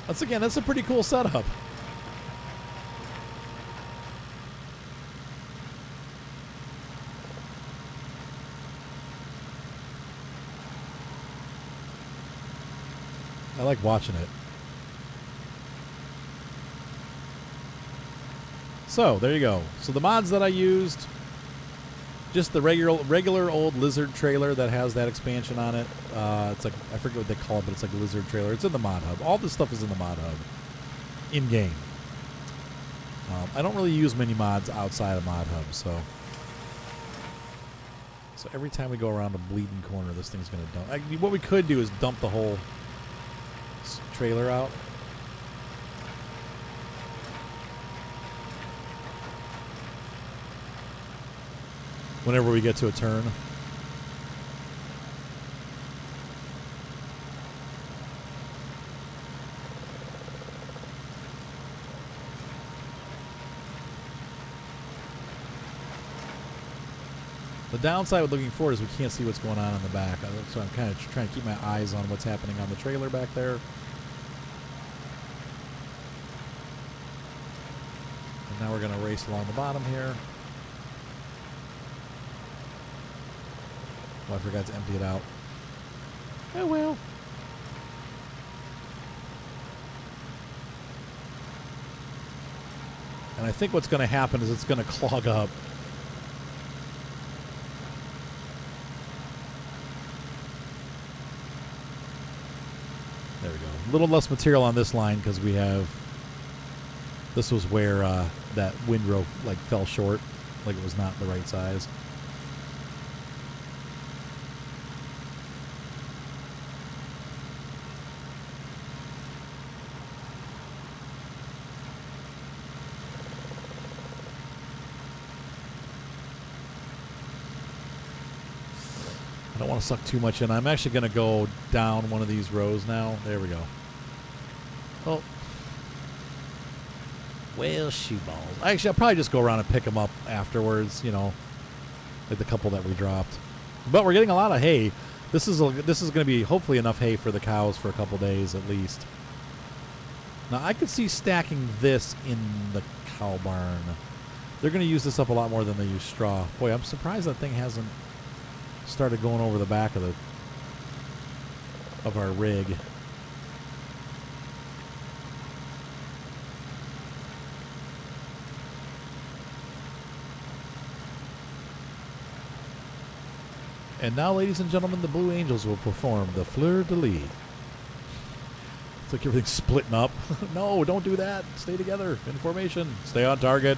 Once again, that's a pretty cool setup. Like watching it. So there you go. So the mods that I used, just the regular regular old lizard trailer that has that expansion on it. Uh, it's like I forget what they call it, but it's like a lizard trailer. It's in the mod hub. All this stuff is in the mod hub, in game. Um, I don't really use many mods outside of mod hub, so. So every time we go around a bleeding corner, this thing's gonna dump. I mean, what we could do is dump the whole trailer out. Whenever we get to a turn. The downside with looking forward is we can't see what's going on in the back. So I'm kind of trying to keep my eyes on what's happening on the trailer back there. Now we're going to race along the bottom here. Oh, I forgot to empty it out. Oh well. And I think what's going to happen is it's going to clog up. There we go. A little less material on this line because we have. This was where uh, that windrow like fell short, like it was not the right size. I don't want to suck too much in. I'm actually going to go down one of these rows now. There we go. Oh. Well, shoe balls. Actually, I'll probably just go around and pick them up afterwards, you know, like the couple that we dropped. But we're getting a lot of hay. This is a, this is going to be hopefully enough hay for the cows for a couple days at least. Now, I could see stacking this in the cow barn. They're going to use this up a lot more than they use straw. Boy, I'm surprised that thing hasn't started going over the back of the of our rig. And now, ladies and gentlemen, the Blue Angels will perform the Fleur de Lis. It's like everything's splitting up. no, don't do that. Stay together in formation. Stay on target.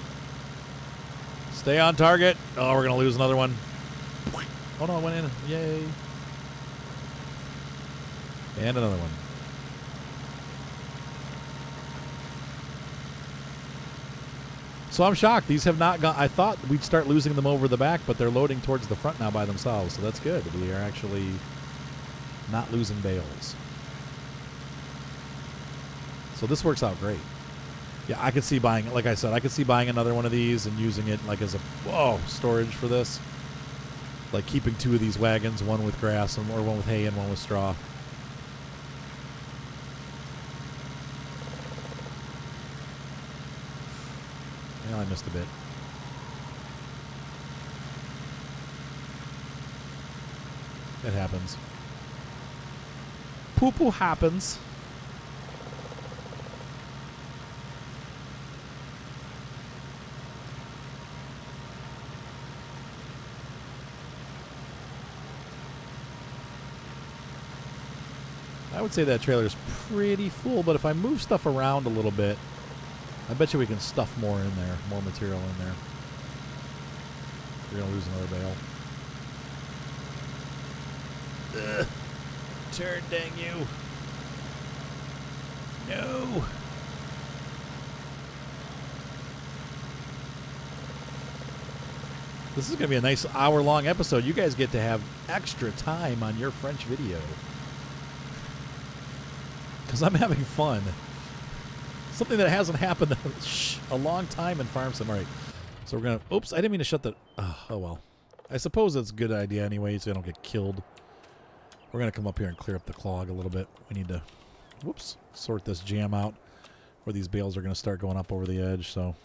Stay on target. Oh, we're going to lose another one. Oh no, I went in. Yay. And another one. So I'm shocked. These have not gone. I thought we'd start losing them over the back, but they're loading towards the front now by themselves. So that's good. We are actually not losing bales. So this works out great. Yeah, I could see buying, like I said, I could see buying another one of these and using it like as a whoa storage for this like keeping two of these wagons, one with grass and or one with hay and one with straw. I missed a bit. It happens. Poo poo happens. I would say that trailer is pretty full, but if I move stuff around a little bit, I bet you we can stuff more in there, more material in there. We're gonna lose another bale. Ugh. Turn, dang you! No! This is gonna be a nice hour-long episode. You guys get to have extra time on your French video because I'm having fun. Something that hasn't happened a long time in Farm Sim. All right, so we're gonna. Oops, I didn't mean to shut the. Oh, oh well. I suppose that's a good idea anyway, so I don't get killed. We're gonna come up here and clear up the clog a little bit. We need to, whoops, sort this jam out, where these bales are gonna start going up over the edge. So,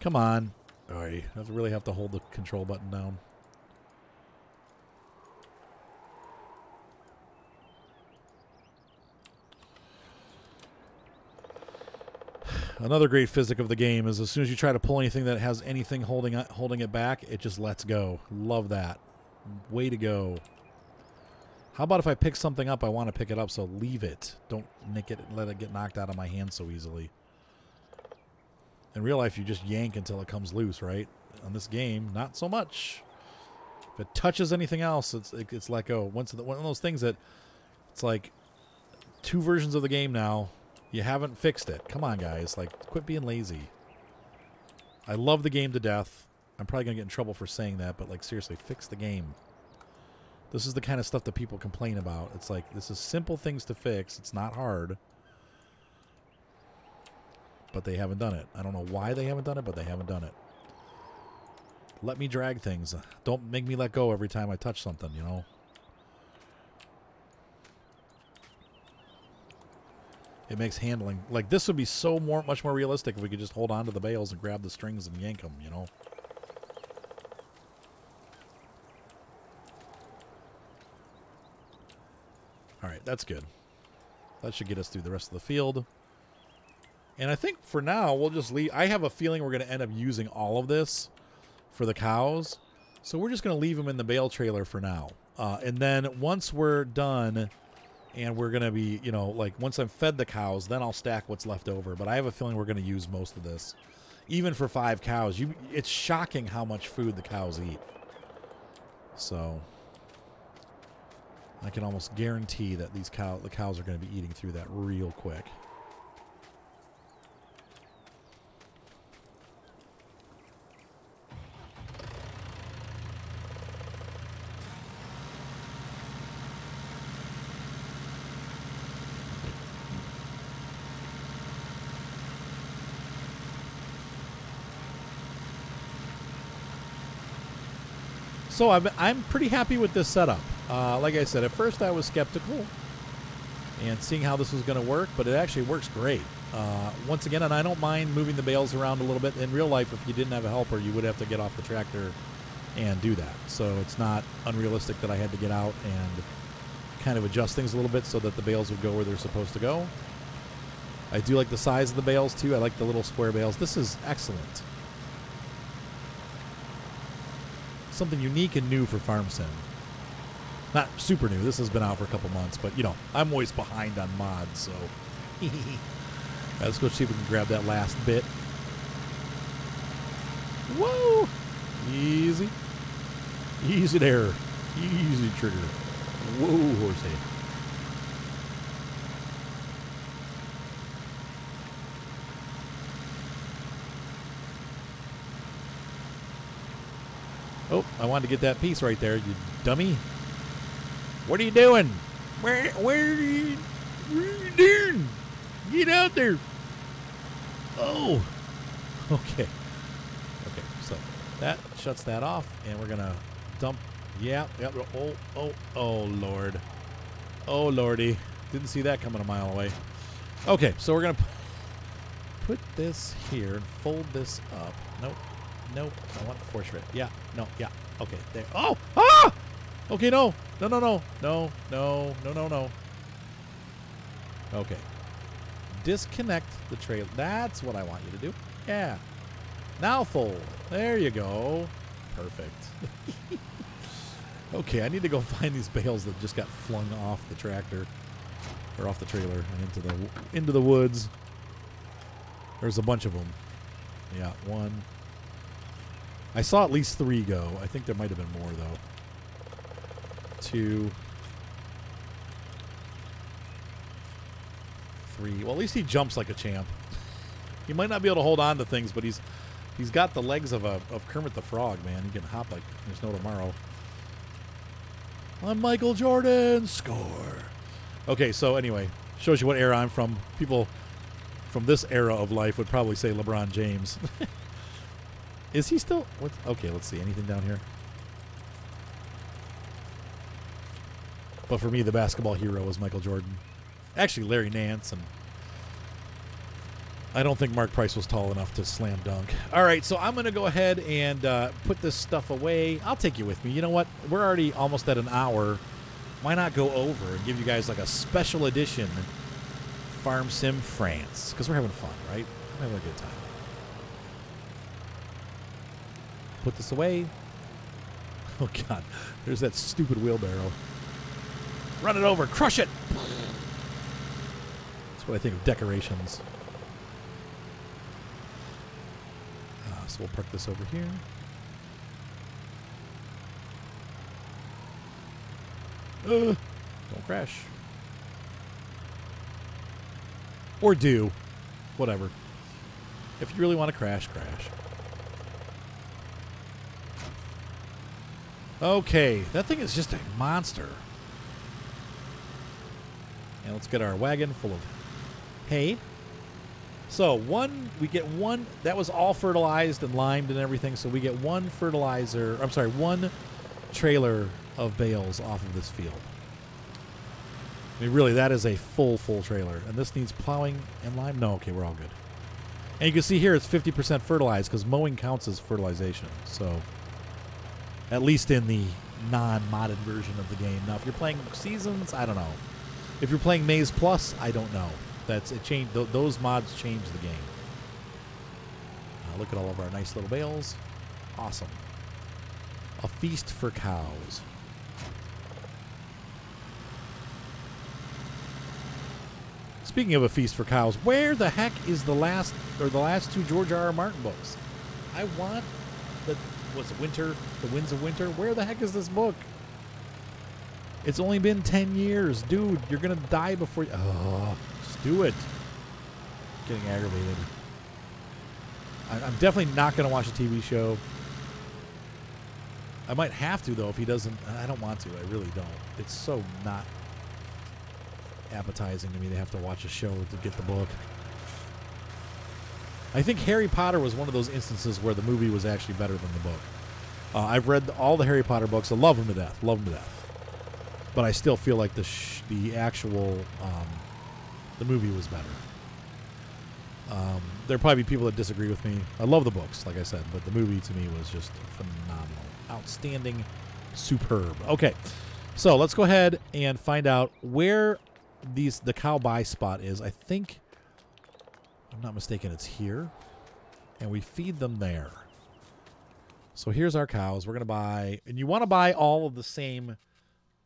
come on. All right, I really have to hold the control button down. Another great physic of the game is as soon as you try to pull anything that has anything holding it, holding it back, it just lets go. Love that. Way to go. How about if I pick something up, I want to pick it up, so leave it. Don't nick it let it get knocked out of my hand so easily. In real life, you just yank until it comes loose, right? On this game, not so much. If it touches anything else, it's it's let go. Once one of those things that it's like two versions of the game now. You haven't fixed it. Come on, guys. Like, quit being lazy. I love the game to death. I'm probably going to get in trouble for saying that, but, like, seriously, fix the game. This is the kind of stuff that people complain about. It's like, this is simple things to fix. It's not hard. But they haven't done it. I don't know why they haven't done it, but they haven't done it. Let me drag things. Don't make me let go every time I touch something, you know? It makes handling like this would be so more much more realistic if we could just hold on to the bales and grab the strings and yank them you know? All right that's good. That should get us through the rest of the field. And i think for now we'll just leave i have a feeling we're going to end up using all of this for the cows. So we're just going to leave them in the bale trailer for now. Uh, and then once we're done and we're going to be, you know, like once I've fed the cows, then I'll stack what's left over. But I have a feeling we're going to use most of this. Even for five cows, you it's shocking how much food the cows eat. So I can almost guarantee that these cow the cows are going to be eating through that real quick. So I'm, I'm pretty happy with this setup. Uh, like I said, at first I was skeptical and seeing how this was going to work, but it actually works great. Uh, once again, and I don't mind moving the bales around a little bit. In real life, if you didn't have a helper, you would have to get off the tractor and do that. So it's not unrealistic that I had to get out and kind of adjust things a little bit so that the bales would go where they're supposed to go. I do like the size of the bales too. I like the little square bales. This is excellent. Something unique and new for Farm Sim. Not super new. This has been out for a couple months, but you know, I'm always behind on mods, so. let's go see if we can grab that last bit. Whoa! Easy. Easy there. Easy trigger. Whoa, horse Oh, I wanted to get that piece right there, you dummy. What are you doing? Where, where are you, what are you doing? Get out there. Oh, okay. Okay, so that shuts that off, and we're going to dump. Yeah, yeah. Oh, oh, oh, Lord. Oh, Lordy. Didn't see that coming a mile away. Okay, so we're going to put this here and fold this up. Nope. No, I want the force shred. Yeah, no, yeah. Okay, there. Oh! Ah! Okay, no. No, no, no. No, no, no, no, no. Okay. Disconnect the trail. That's what I want you to do. Yeah. Now fold. There you go. Perfect. okay, I need to go find these bales that just got flung off the tractor or off the trailer and into the into the woods. There's a bunch of them. Yeah, one, I saw at least three go. I think there might have been more, though. Two. Three. Well, at least he jumps like a champ. he might not be able to hold on to things, but he's he's got the legs of a of Kermit the Frog, man. He can hop like there's no tomorrow. I'm Michael Jordan. Score. Okay, so anyway, shows you what era I'm from. People from this era of life would probably say LeBron James. Is he still? What's, okay, let's see. Anything down here? But for me, the basketball hero was Michael Jordan. Actually, Larry Nance, and I don't think Mark Price was tall enough to slam dunk. All right, so I'm going to go ahead and uh, put this stuff away. I'll take you with me. You know what? We're already almost at an hour. Why not go over and give you guys like a special edition Farm Sim France? Because we're having fun, right? I'm having a good time. Put this away. Oh god, there's that stupid wheelbarrow. Run it over, crush it. That's what I think of decorations. Uh, so we'll park this over here. Ugh, don't crash. Or do. Whatever. If you really want to crash, crash. Okay, that thing is just a monster. And let's get our wagon full of hay. So one, we get one. That was all fertilized and limed and everything. So we get one fertilizer. I'm sorry, one trailer of bales off of this field. I mean, really, that is a full, full trailer. And this needs plowing and lime. No, okay, we're all good. And you can see here it's 50% fertilized because mowing counts as fertilization. So at least in the non-modded version of the game. Now, if you're playing seasons, I don't know. If you're playing Maize Plus, I don't know. That's it. Changed th- those mods change the game. Uh, look at all of our nice little bales. Awesome. A feast for cows. Speaking of a feast for cows, where the heck is the last or the last two George R. R. Martin books? I want the it, Winter, The Winds of Winter. Where the heck is this book? It's only been ten years, dude. You're gonna die before. You, oh, just do it. Getting aggravated. I'm definitely not gonna watch a TV show. I might have to though if he doesn't. I don't want to. I really don't. It's so not appetizing to me to have to watch a show to get the book. I think Harry Potter was one of those instances where the movie was actually better than the book. Uh, I've read all the Harry Potter books. I love them to death. Love them to death. But I still feel like the sh- the actual um, the movie was better. Um, there are probably be people that disagree with me. I love the books, like I said, but the movie to me was just phenomenal, outstanding, superb. Okay, so let's go ahead and find out where these the cow buy spot is. I think, I'm not mistaken, it's here, and we feed them there. So here's our cows. We're gonna buy, and you want to buy all of the same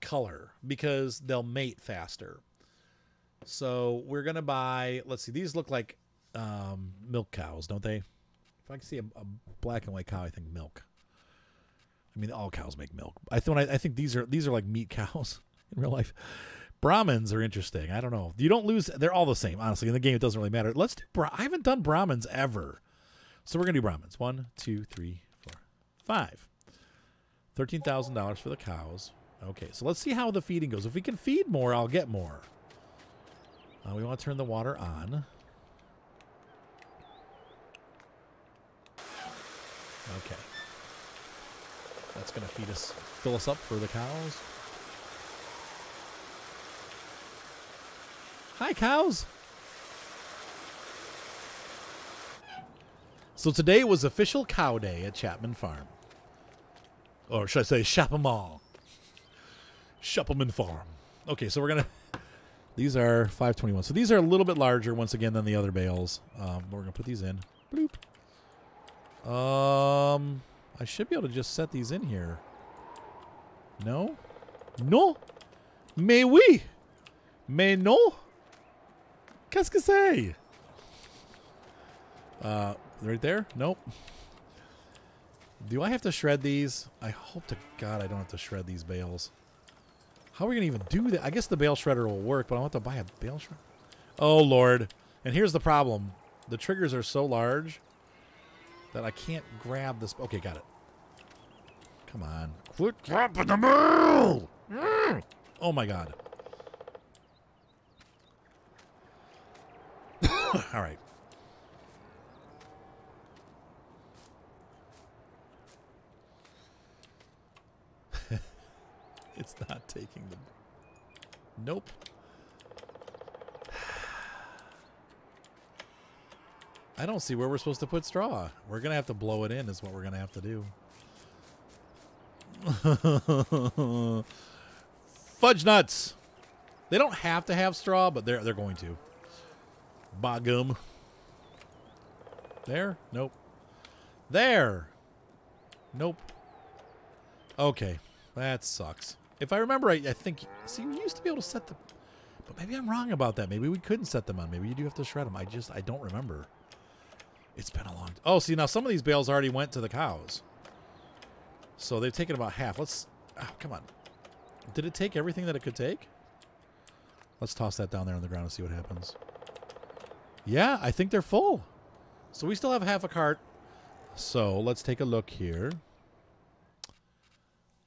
color because they'll mate faster. So we're gonna buy. Let's see. These look like um, milk cows, don't they? If I can see a, a black and white cow, I think milk. I mean, all cows make milk. I think I, I think these are these are like meat cows in real life. Brahmins are interesting. I don't know. You don't lose. They're all the same, honestly. In the game, it doesn't really matter. Let's do. Bra- I haven't done Brahmins ever, so we're gonna do Brahmins. One, two, three, four, five. Thirteen thousand dollars for the cows. Okay, so let's see how the feeding goes. If we can feed more, I'll get more. Uh, we want to turn the water on. Okay. That's going to feed us, fill us up for the cows. Hi, cows. So today was official cow day at Chapman Farm. Or should I say Chapman? Chapman Farm. Okay, so we're going to... These are 521. So these are a little bit larger, once again, than the other bales. Um, we're going to put these in. Bloop. Um, I should be able to just set these in here. No? No? Mais oui! Mais non? Qu'est-ce que c'est? Uh, right there? Nope. Do I have to shred these? I hope to God I don't have to shred these bales. How are we going to even do that? I guess the bale shredder will work, but I want to buy a bale shredder. Oh, Lord. And here's the problem. The triggers are so large that I can't grab this. Okay, got it. Come on. Quit dropping the bale! Mm. Oh, my God. All right. it's not taking the. Nope. I don't see where we're supposed to put straw. We're going to have to blow it in, is what we're going to have to do. Fudge nuts. They don't have to have straw, but they're they're going to. Bagum. There? Nope. There. Nope. Okay. That sucks. If I remember right, I think... See, we used to be able to set the... But maybe I'm wrong about that. Maybe we couldn't set them on. Maybe you do have to shred them. I just... I don't remember. It's been a long... Oh, see, now some of these bales already went to the cows. So they've taken about half. Let's... Oh, come on. Did it take everything that it could take? Let's toss that down there on the ground and see what happens. Yeah, I think they're full. So we still have half a cart. So let's take a look here.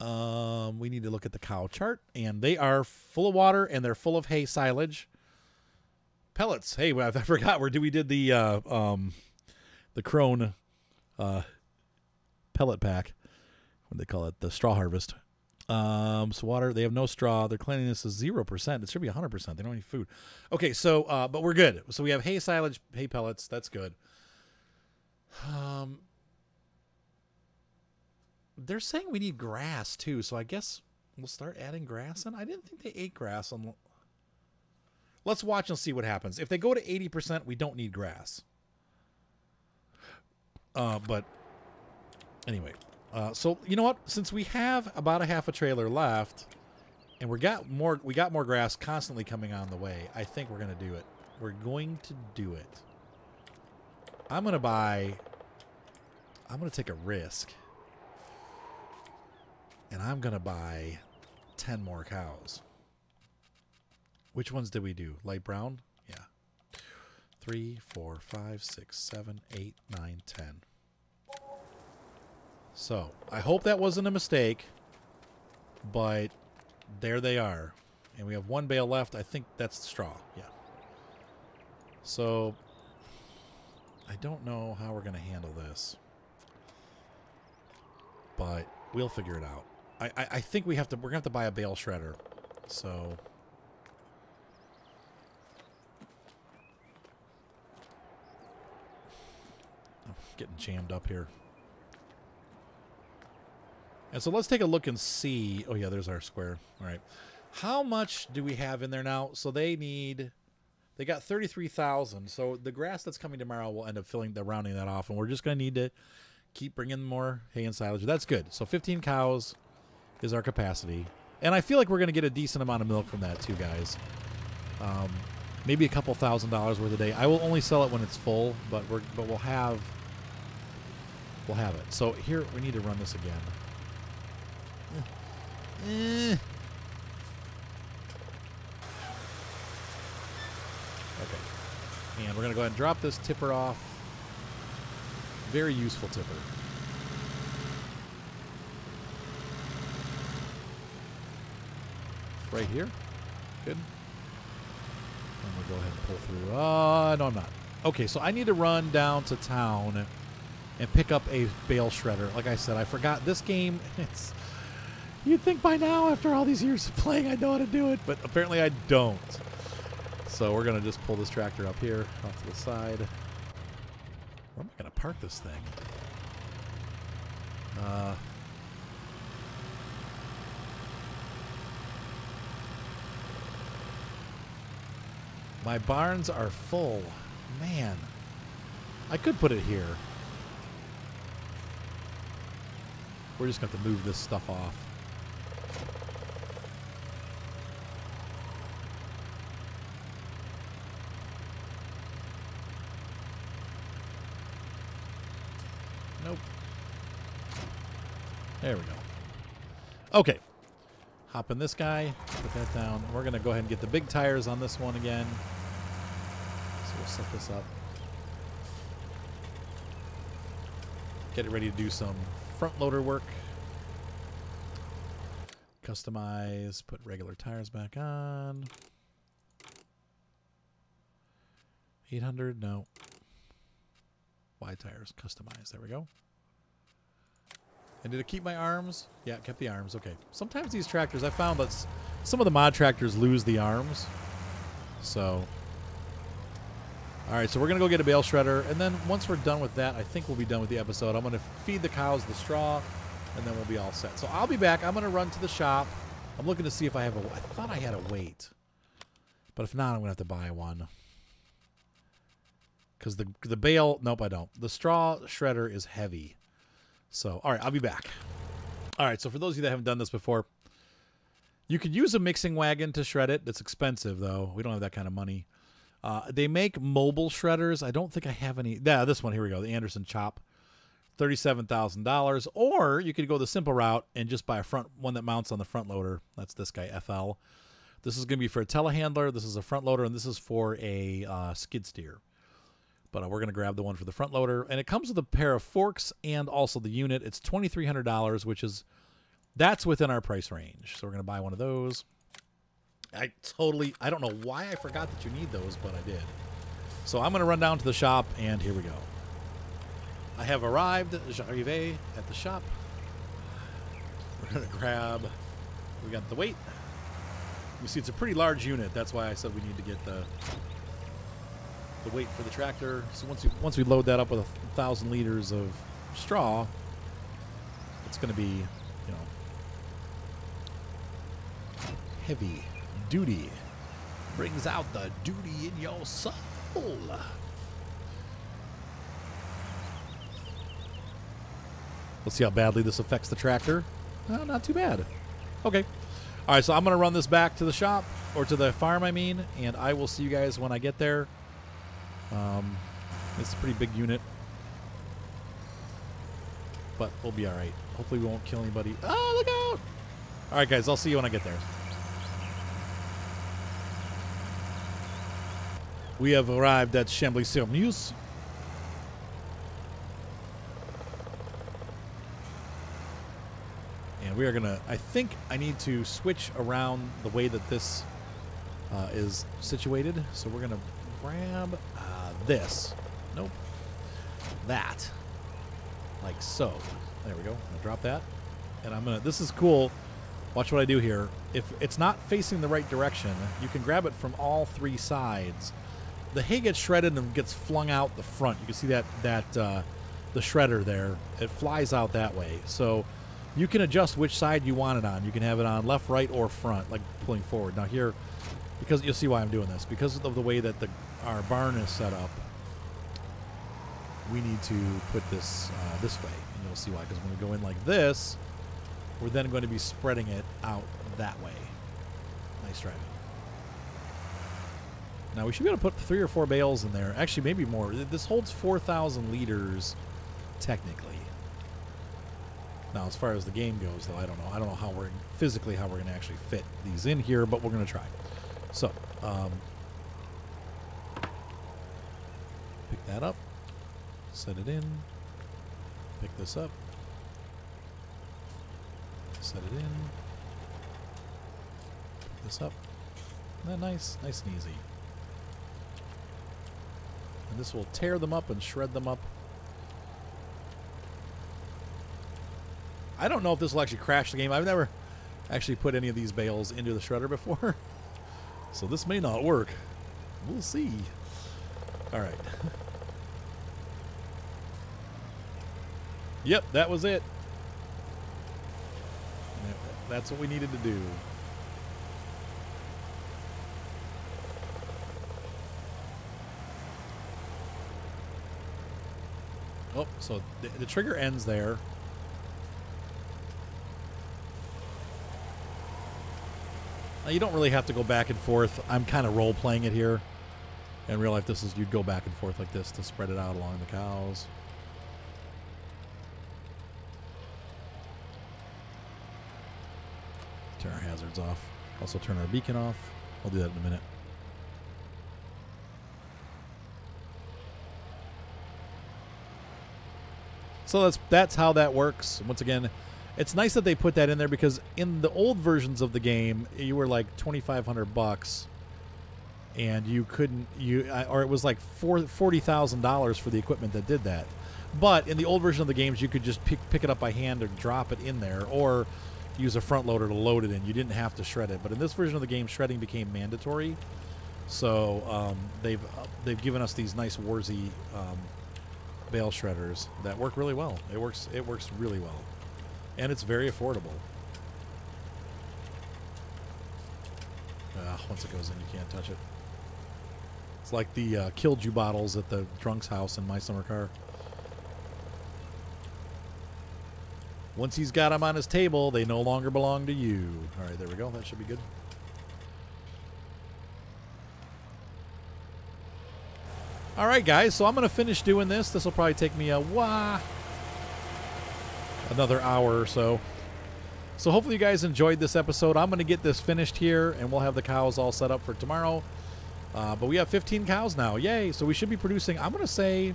Um, we need to look at the cow chart, and they are full of water and they're full of hay silage. Pellets. Hey, I forgot where do we did the uh, um, the Krone uh, pellet pack. What do they call it? The straw harvest. Um, so water, they have no straw. Their cleanliness is zero percent. It should be hundred percent. They don't need food. Okay, so uh, but we're good. So we have hay silage, hay pellets. That's good. Um, they're saying we need grass too, so I guess we'll start adding grass in. I didn't think they ate grass. On... Let's watch and see what happens. If they go to eighty percent, we don't need grass. Uh, but anyway, uh, so you know what? Since we have about a half a trailer left, and we got more, we got more grass constantly coming on the way. I think we're gonna do it. We're going to do it. I'm gonna buy. I'm gonna take a risk, and I'm gonna buy ten more cows. Which ones did we do? Light brown? Yeah. Three, four, five, six, seven, eight, nine, ten. So, I hope that wasn't a mistake, but there they are. And we have one bale left. I think that's the straw. Yeah. So, I don't know how we're going to handle this. But we'll figure it out. I, I, I think we have to, we're going to have to buy a bale shredder. So, I'm getting jammed up here. And so let's take a look and see. Oh, yeah, there's our square. All right. How much do we have in there now? So they need, they got 33,000. So the grass that's coming tomorrow will end up filling, the rounding that off. And we're just going to need to keep bringing more hay and silage. That's good. So 15 cows is our capacity. And I feel like we're going to get a decent amount of milk from that too, guys. Um, maybe a couple thousand dollars worth a day. I will only sell it when it's full, but we're but we'll have we'll have it. So here we need to run this again. Eh. Okay. And we're going to go ahead and drop this tipper off. Very useful tipper. Right here. Good. I'm going to go ahead and pull through. Uh, no, I'm not. Okay, so I need to run down to town and pick up a bale shredder. Like I said, I forgot this game. It's You'd think by now, after all these years of playing, I'd know how to do it, but apparently I don't. So we're going to just pull this tractor up here, off to the side. Where am I going to park this thing? Uh, my barns are full. Man. I could put it here. We're just going to have to move this stuff off. Nope. There we go. Okay. Hop in this guy. Put that down. We're going to go ahead and get the big tires on this one again. So we'll set this up. Get it ready to do some front loader work. Customize. Put regular tires back on. 800. No. Wide tires. Customize. There we go. And did it keep my arms? Yeah, it kept the arms. Okay. Sometimes these tractors, I found that some of the mod tractors lose the arms. So, all right. So we're gonna go get a bale shredder, and then once we're done with that, I think we'll be done with the episode. I'm gonna feed the cows the straw, and then we'll be all set. So I'll be back. I'm gonna run to the shop. I'm looking to see if I have a. I thought I had a weight, but if not, I'm gonna have to buy one. because the the bale. Nope, I don't. The straw shredder is heavy. So, all right, I'll be back. All right, so for those of you that haven't done this before, you could use a mixing wagon to shred it. It's expensive though. We don't have that kind of money. Uh, they make mobile shredders. I don't think I have any. Yeah, this one. Here we go. The Anderson Chop, thirty-seven thousand dollars. Or you could go the simple route and just buy a front one that mounts on the front loader. That's this guy FL. This is going to be for a telehandler. This is a front loader, and this is for a uh, skid steer. But uh, we're going to grab the one for the front loader, and it comes with a pair of forks and also the unit. It's twenty-three hundred dollars, which is that's within our price range. So we're going to buy one of those. I totally, I don't know why I forgot that you need those, but I did. So I'm going to run down to the shop, and here we go. I have arrived, j'arrive at the shop. We're going to grab, we got the weight. You see, it's a pretty large unit. That's why I said we need to get the the weight for the tractor. So once we once we load that up with a thousand liters of straw, it's going to be, you know, heavy duty. Brings out the duty in your soul. Let's see how badly this affects the tractor. Oh, not too bad. Okay. All right, so I'm going to run this back to the shop, or to the farm, I mean, and I will see you guys when I get there. Um, it's a pretty big unit. But we'll be all right. Hopefully we won't kill anybody. Oh, look out! All right, guys, I'll see you when I get there. We have arrived at Chambly-sur-Meuse. And we are going to, I think I need to switch around the way that this uh, is situated. So we're going to grab uh, this. Nope. That. Like so. There we go. Drop that. And I'm going to, this is cool. Watch what I do here. If it's not facing the right direction, you can grab it from all three sides. The hay gets shredded and gets flung out the front. You can see that, that uh, the shredder there. It flies out that way. So you can adjust which side you want it on. You can have it on left, right, or front, like pulling forward. Now here, because you'll see why I'm doing this. Because of the way that the our barn is set up, we need to put this uh, this way, and you'll see why. Because when we go in like this, we're then going to be spreading it out that way. Nice driving. Now we should be able to put three or four bales in there. Actually, maybe more. This holds 4,000 liters, technically. Now, as far as the game goes, though, I don't know. I don't know how we're physically how we're going to actually fit these in here, but we're going to try. So, um, pick that up, set it in, pick this up, set it in, pick this up. Nice? Nice and easy. And this will tear them up and shred them up. I don't know if this will actually crash the game. I've never actually put any of these bales into the shredder before. So this may not work. We'll see. All right. yep, that was it. That's what we needed to do. Oh, so the, the trigger ends there. Now, you don't really have to go back and forth. I'm kind of role playing it here. In real life, this is you'd go back and forth like this to spread it out along the cows. Turn our hazards off. Also turn our beacon off. I'll do that in a minute. So that's that's how that works. Once again, it's nice that they put that in there because in the old versions of the game, you were like twenty five hundred bucks, and you couldn't you or it was like four, forty thousand dollars for the equipment that did that. But in the old version of the games, you could just pick pick it up by hand or drop it in there, or use a front loader to load it in. You didn't have to shred it. But in this version of the game, shredding became mandatory. So um, they've uh, they've given us these nice Warzy um, bale shredders that work really well. It works it works really well and it's very affordable. Uh, once it goes in, you can't touch it. It's like the uh, kilju bottles at the drunk's house in my summer car. Once he's got them on his table, they no longer belong to you. All right, there we go. That should be good. All right, guys. So I'm going to finish doing this. This will probably take me a wah, another hour or so. So hopefully you guys enjoyed this episode. I'm going to get this finished here, and we'll have the cows all set up for tomorrow. Uh, but we have 15 cows now. Yay! So we should be producing. I'm going to say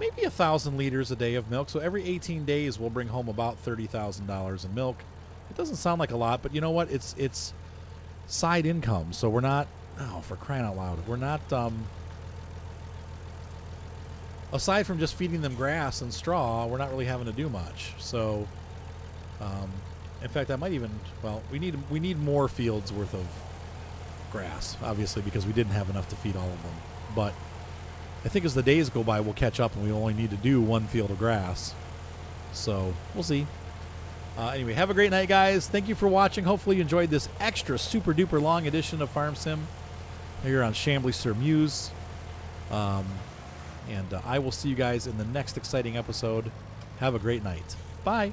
maybe a thousand liters a day of milk. So every 18 days, we'll bring home about thirty thousand dollars in milk. It doesn't sound like a lot, but you know what? It's it's side income. So we're not. Oh, for crying out loud, we're not. Um, aside from just feeding them grass and straw, we're not really having to do much. So, um, in fact, I might even. Well, we need we need more fields worth of grass, obviously, because we didn't have enough to feed all of them. But I think as the days go by, we'll catch up, and we only need to do one field of grass. So we'll see. Uh, anyway, have a great night, guys. Thank you for watching. Hopefully, you enjoyed this extra super duper long edition of Farm Sim here on Chambly Sur Meuse. Um, and uh, I will see you guys in the next exciting episode. Have a great night. Bye.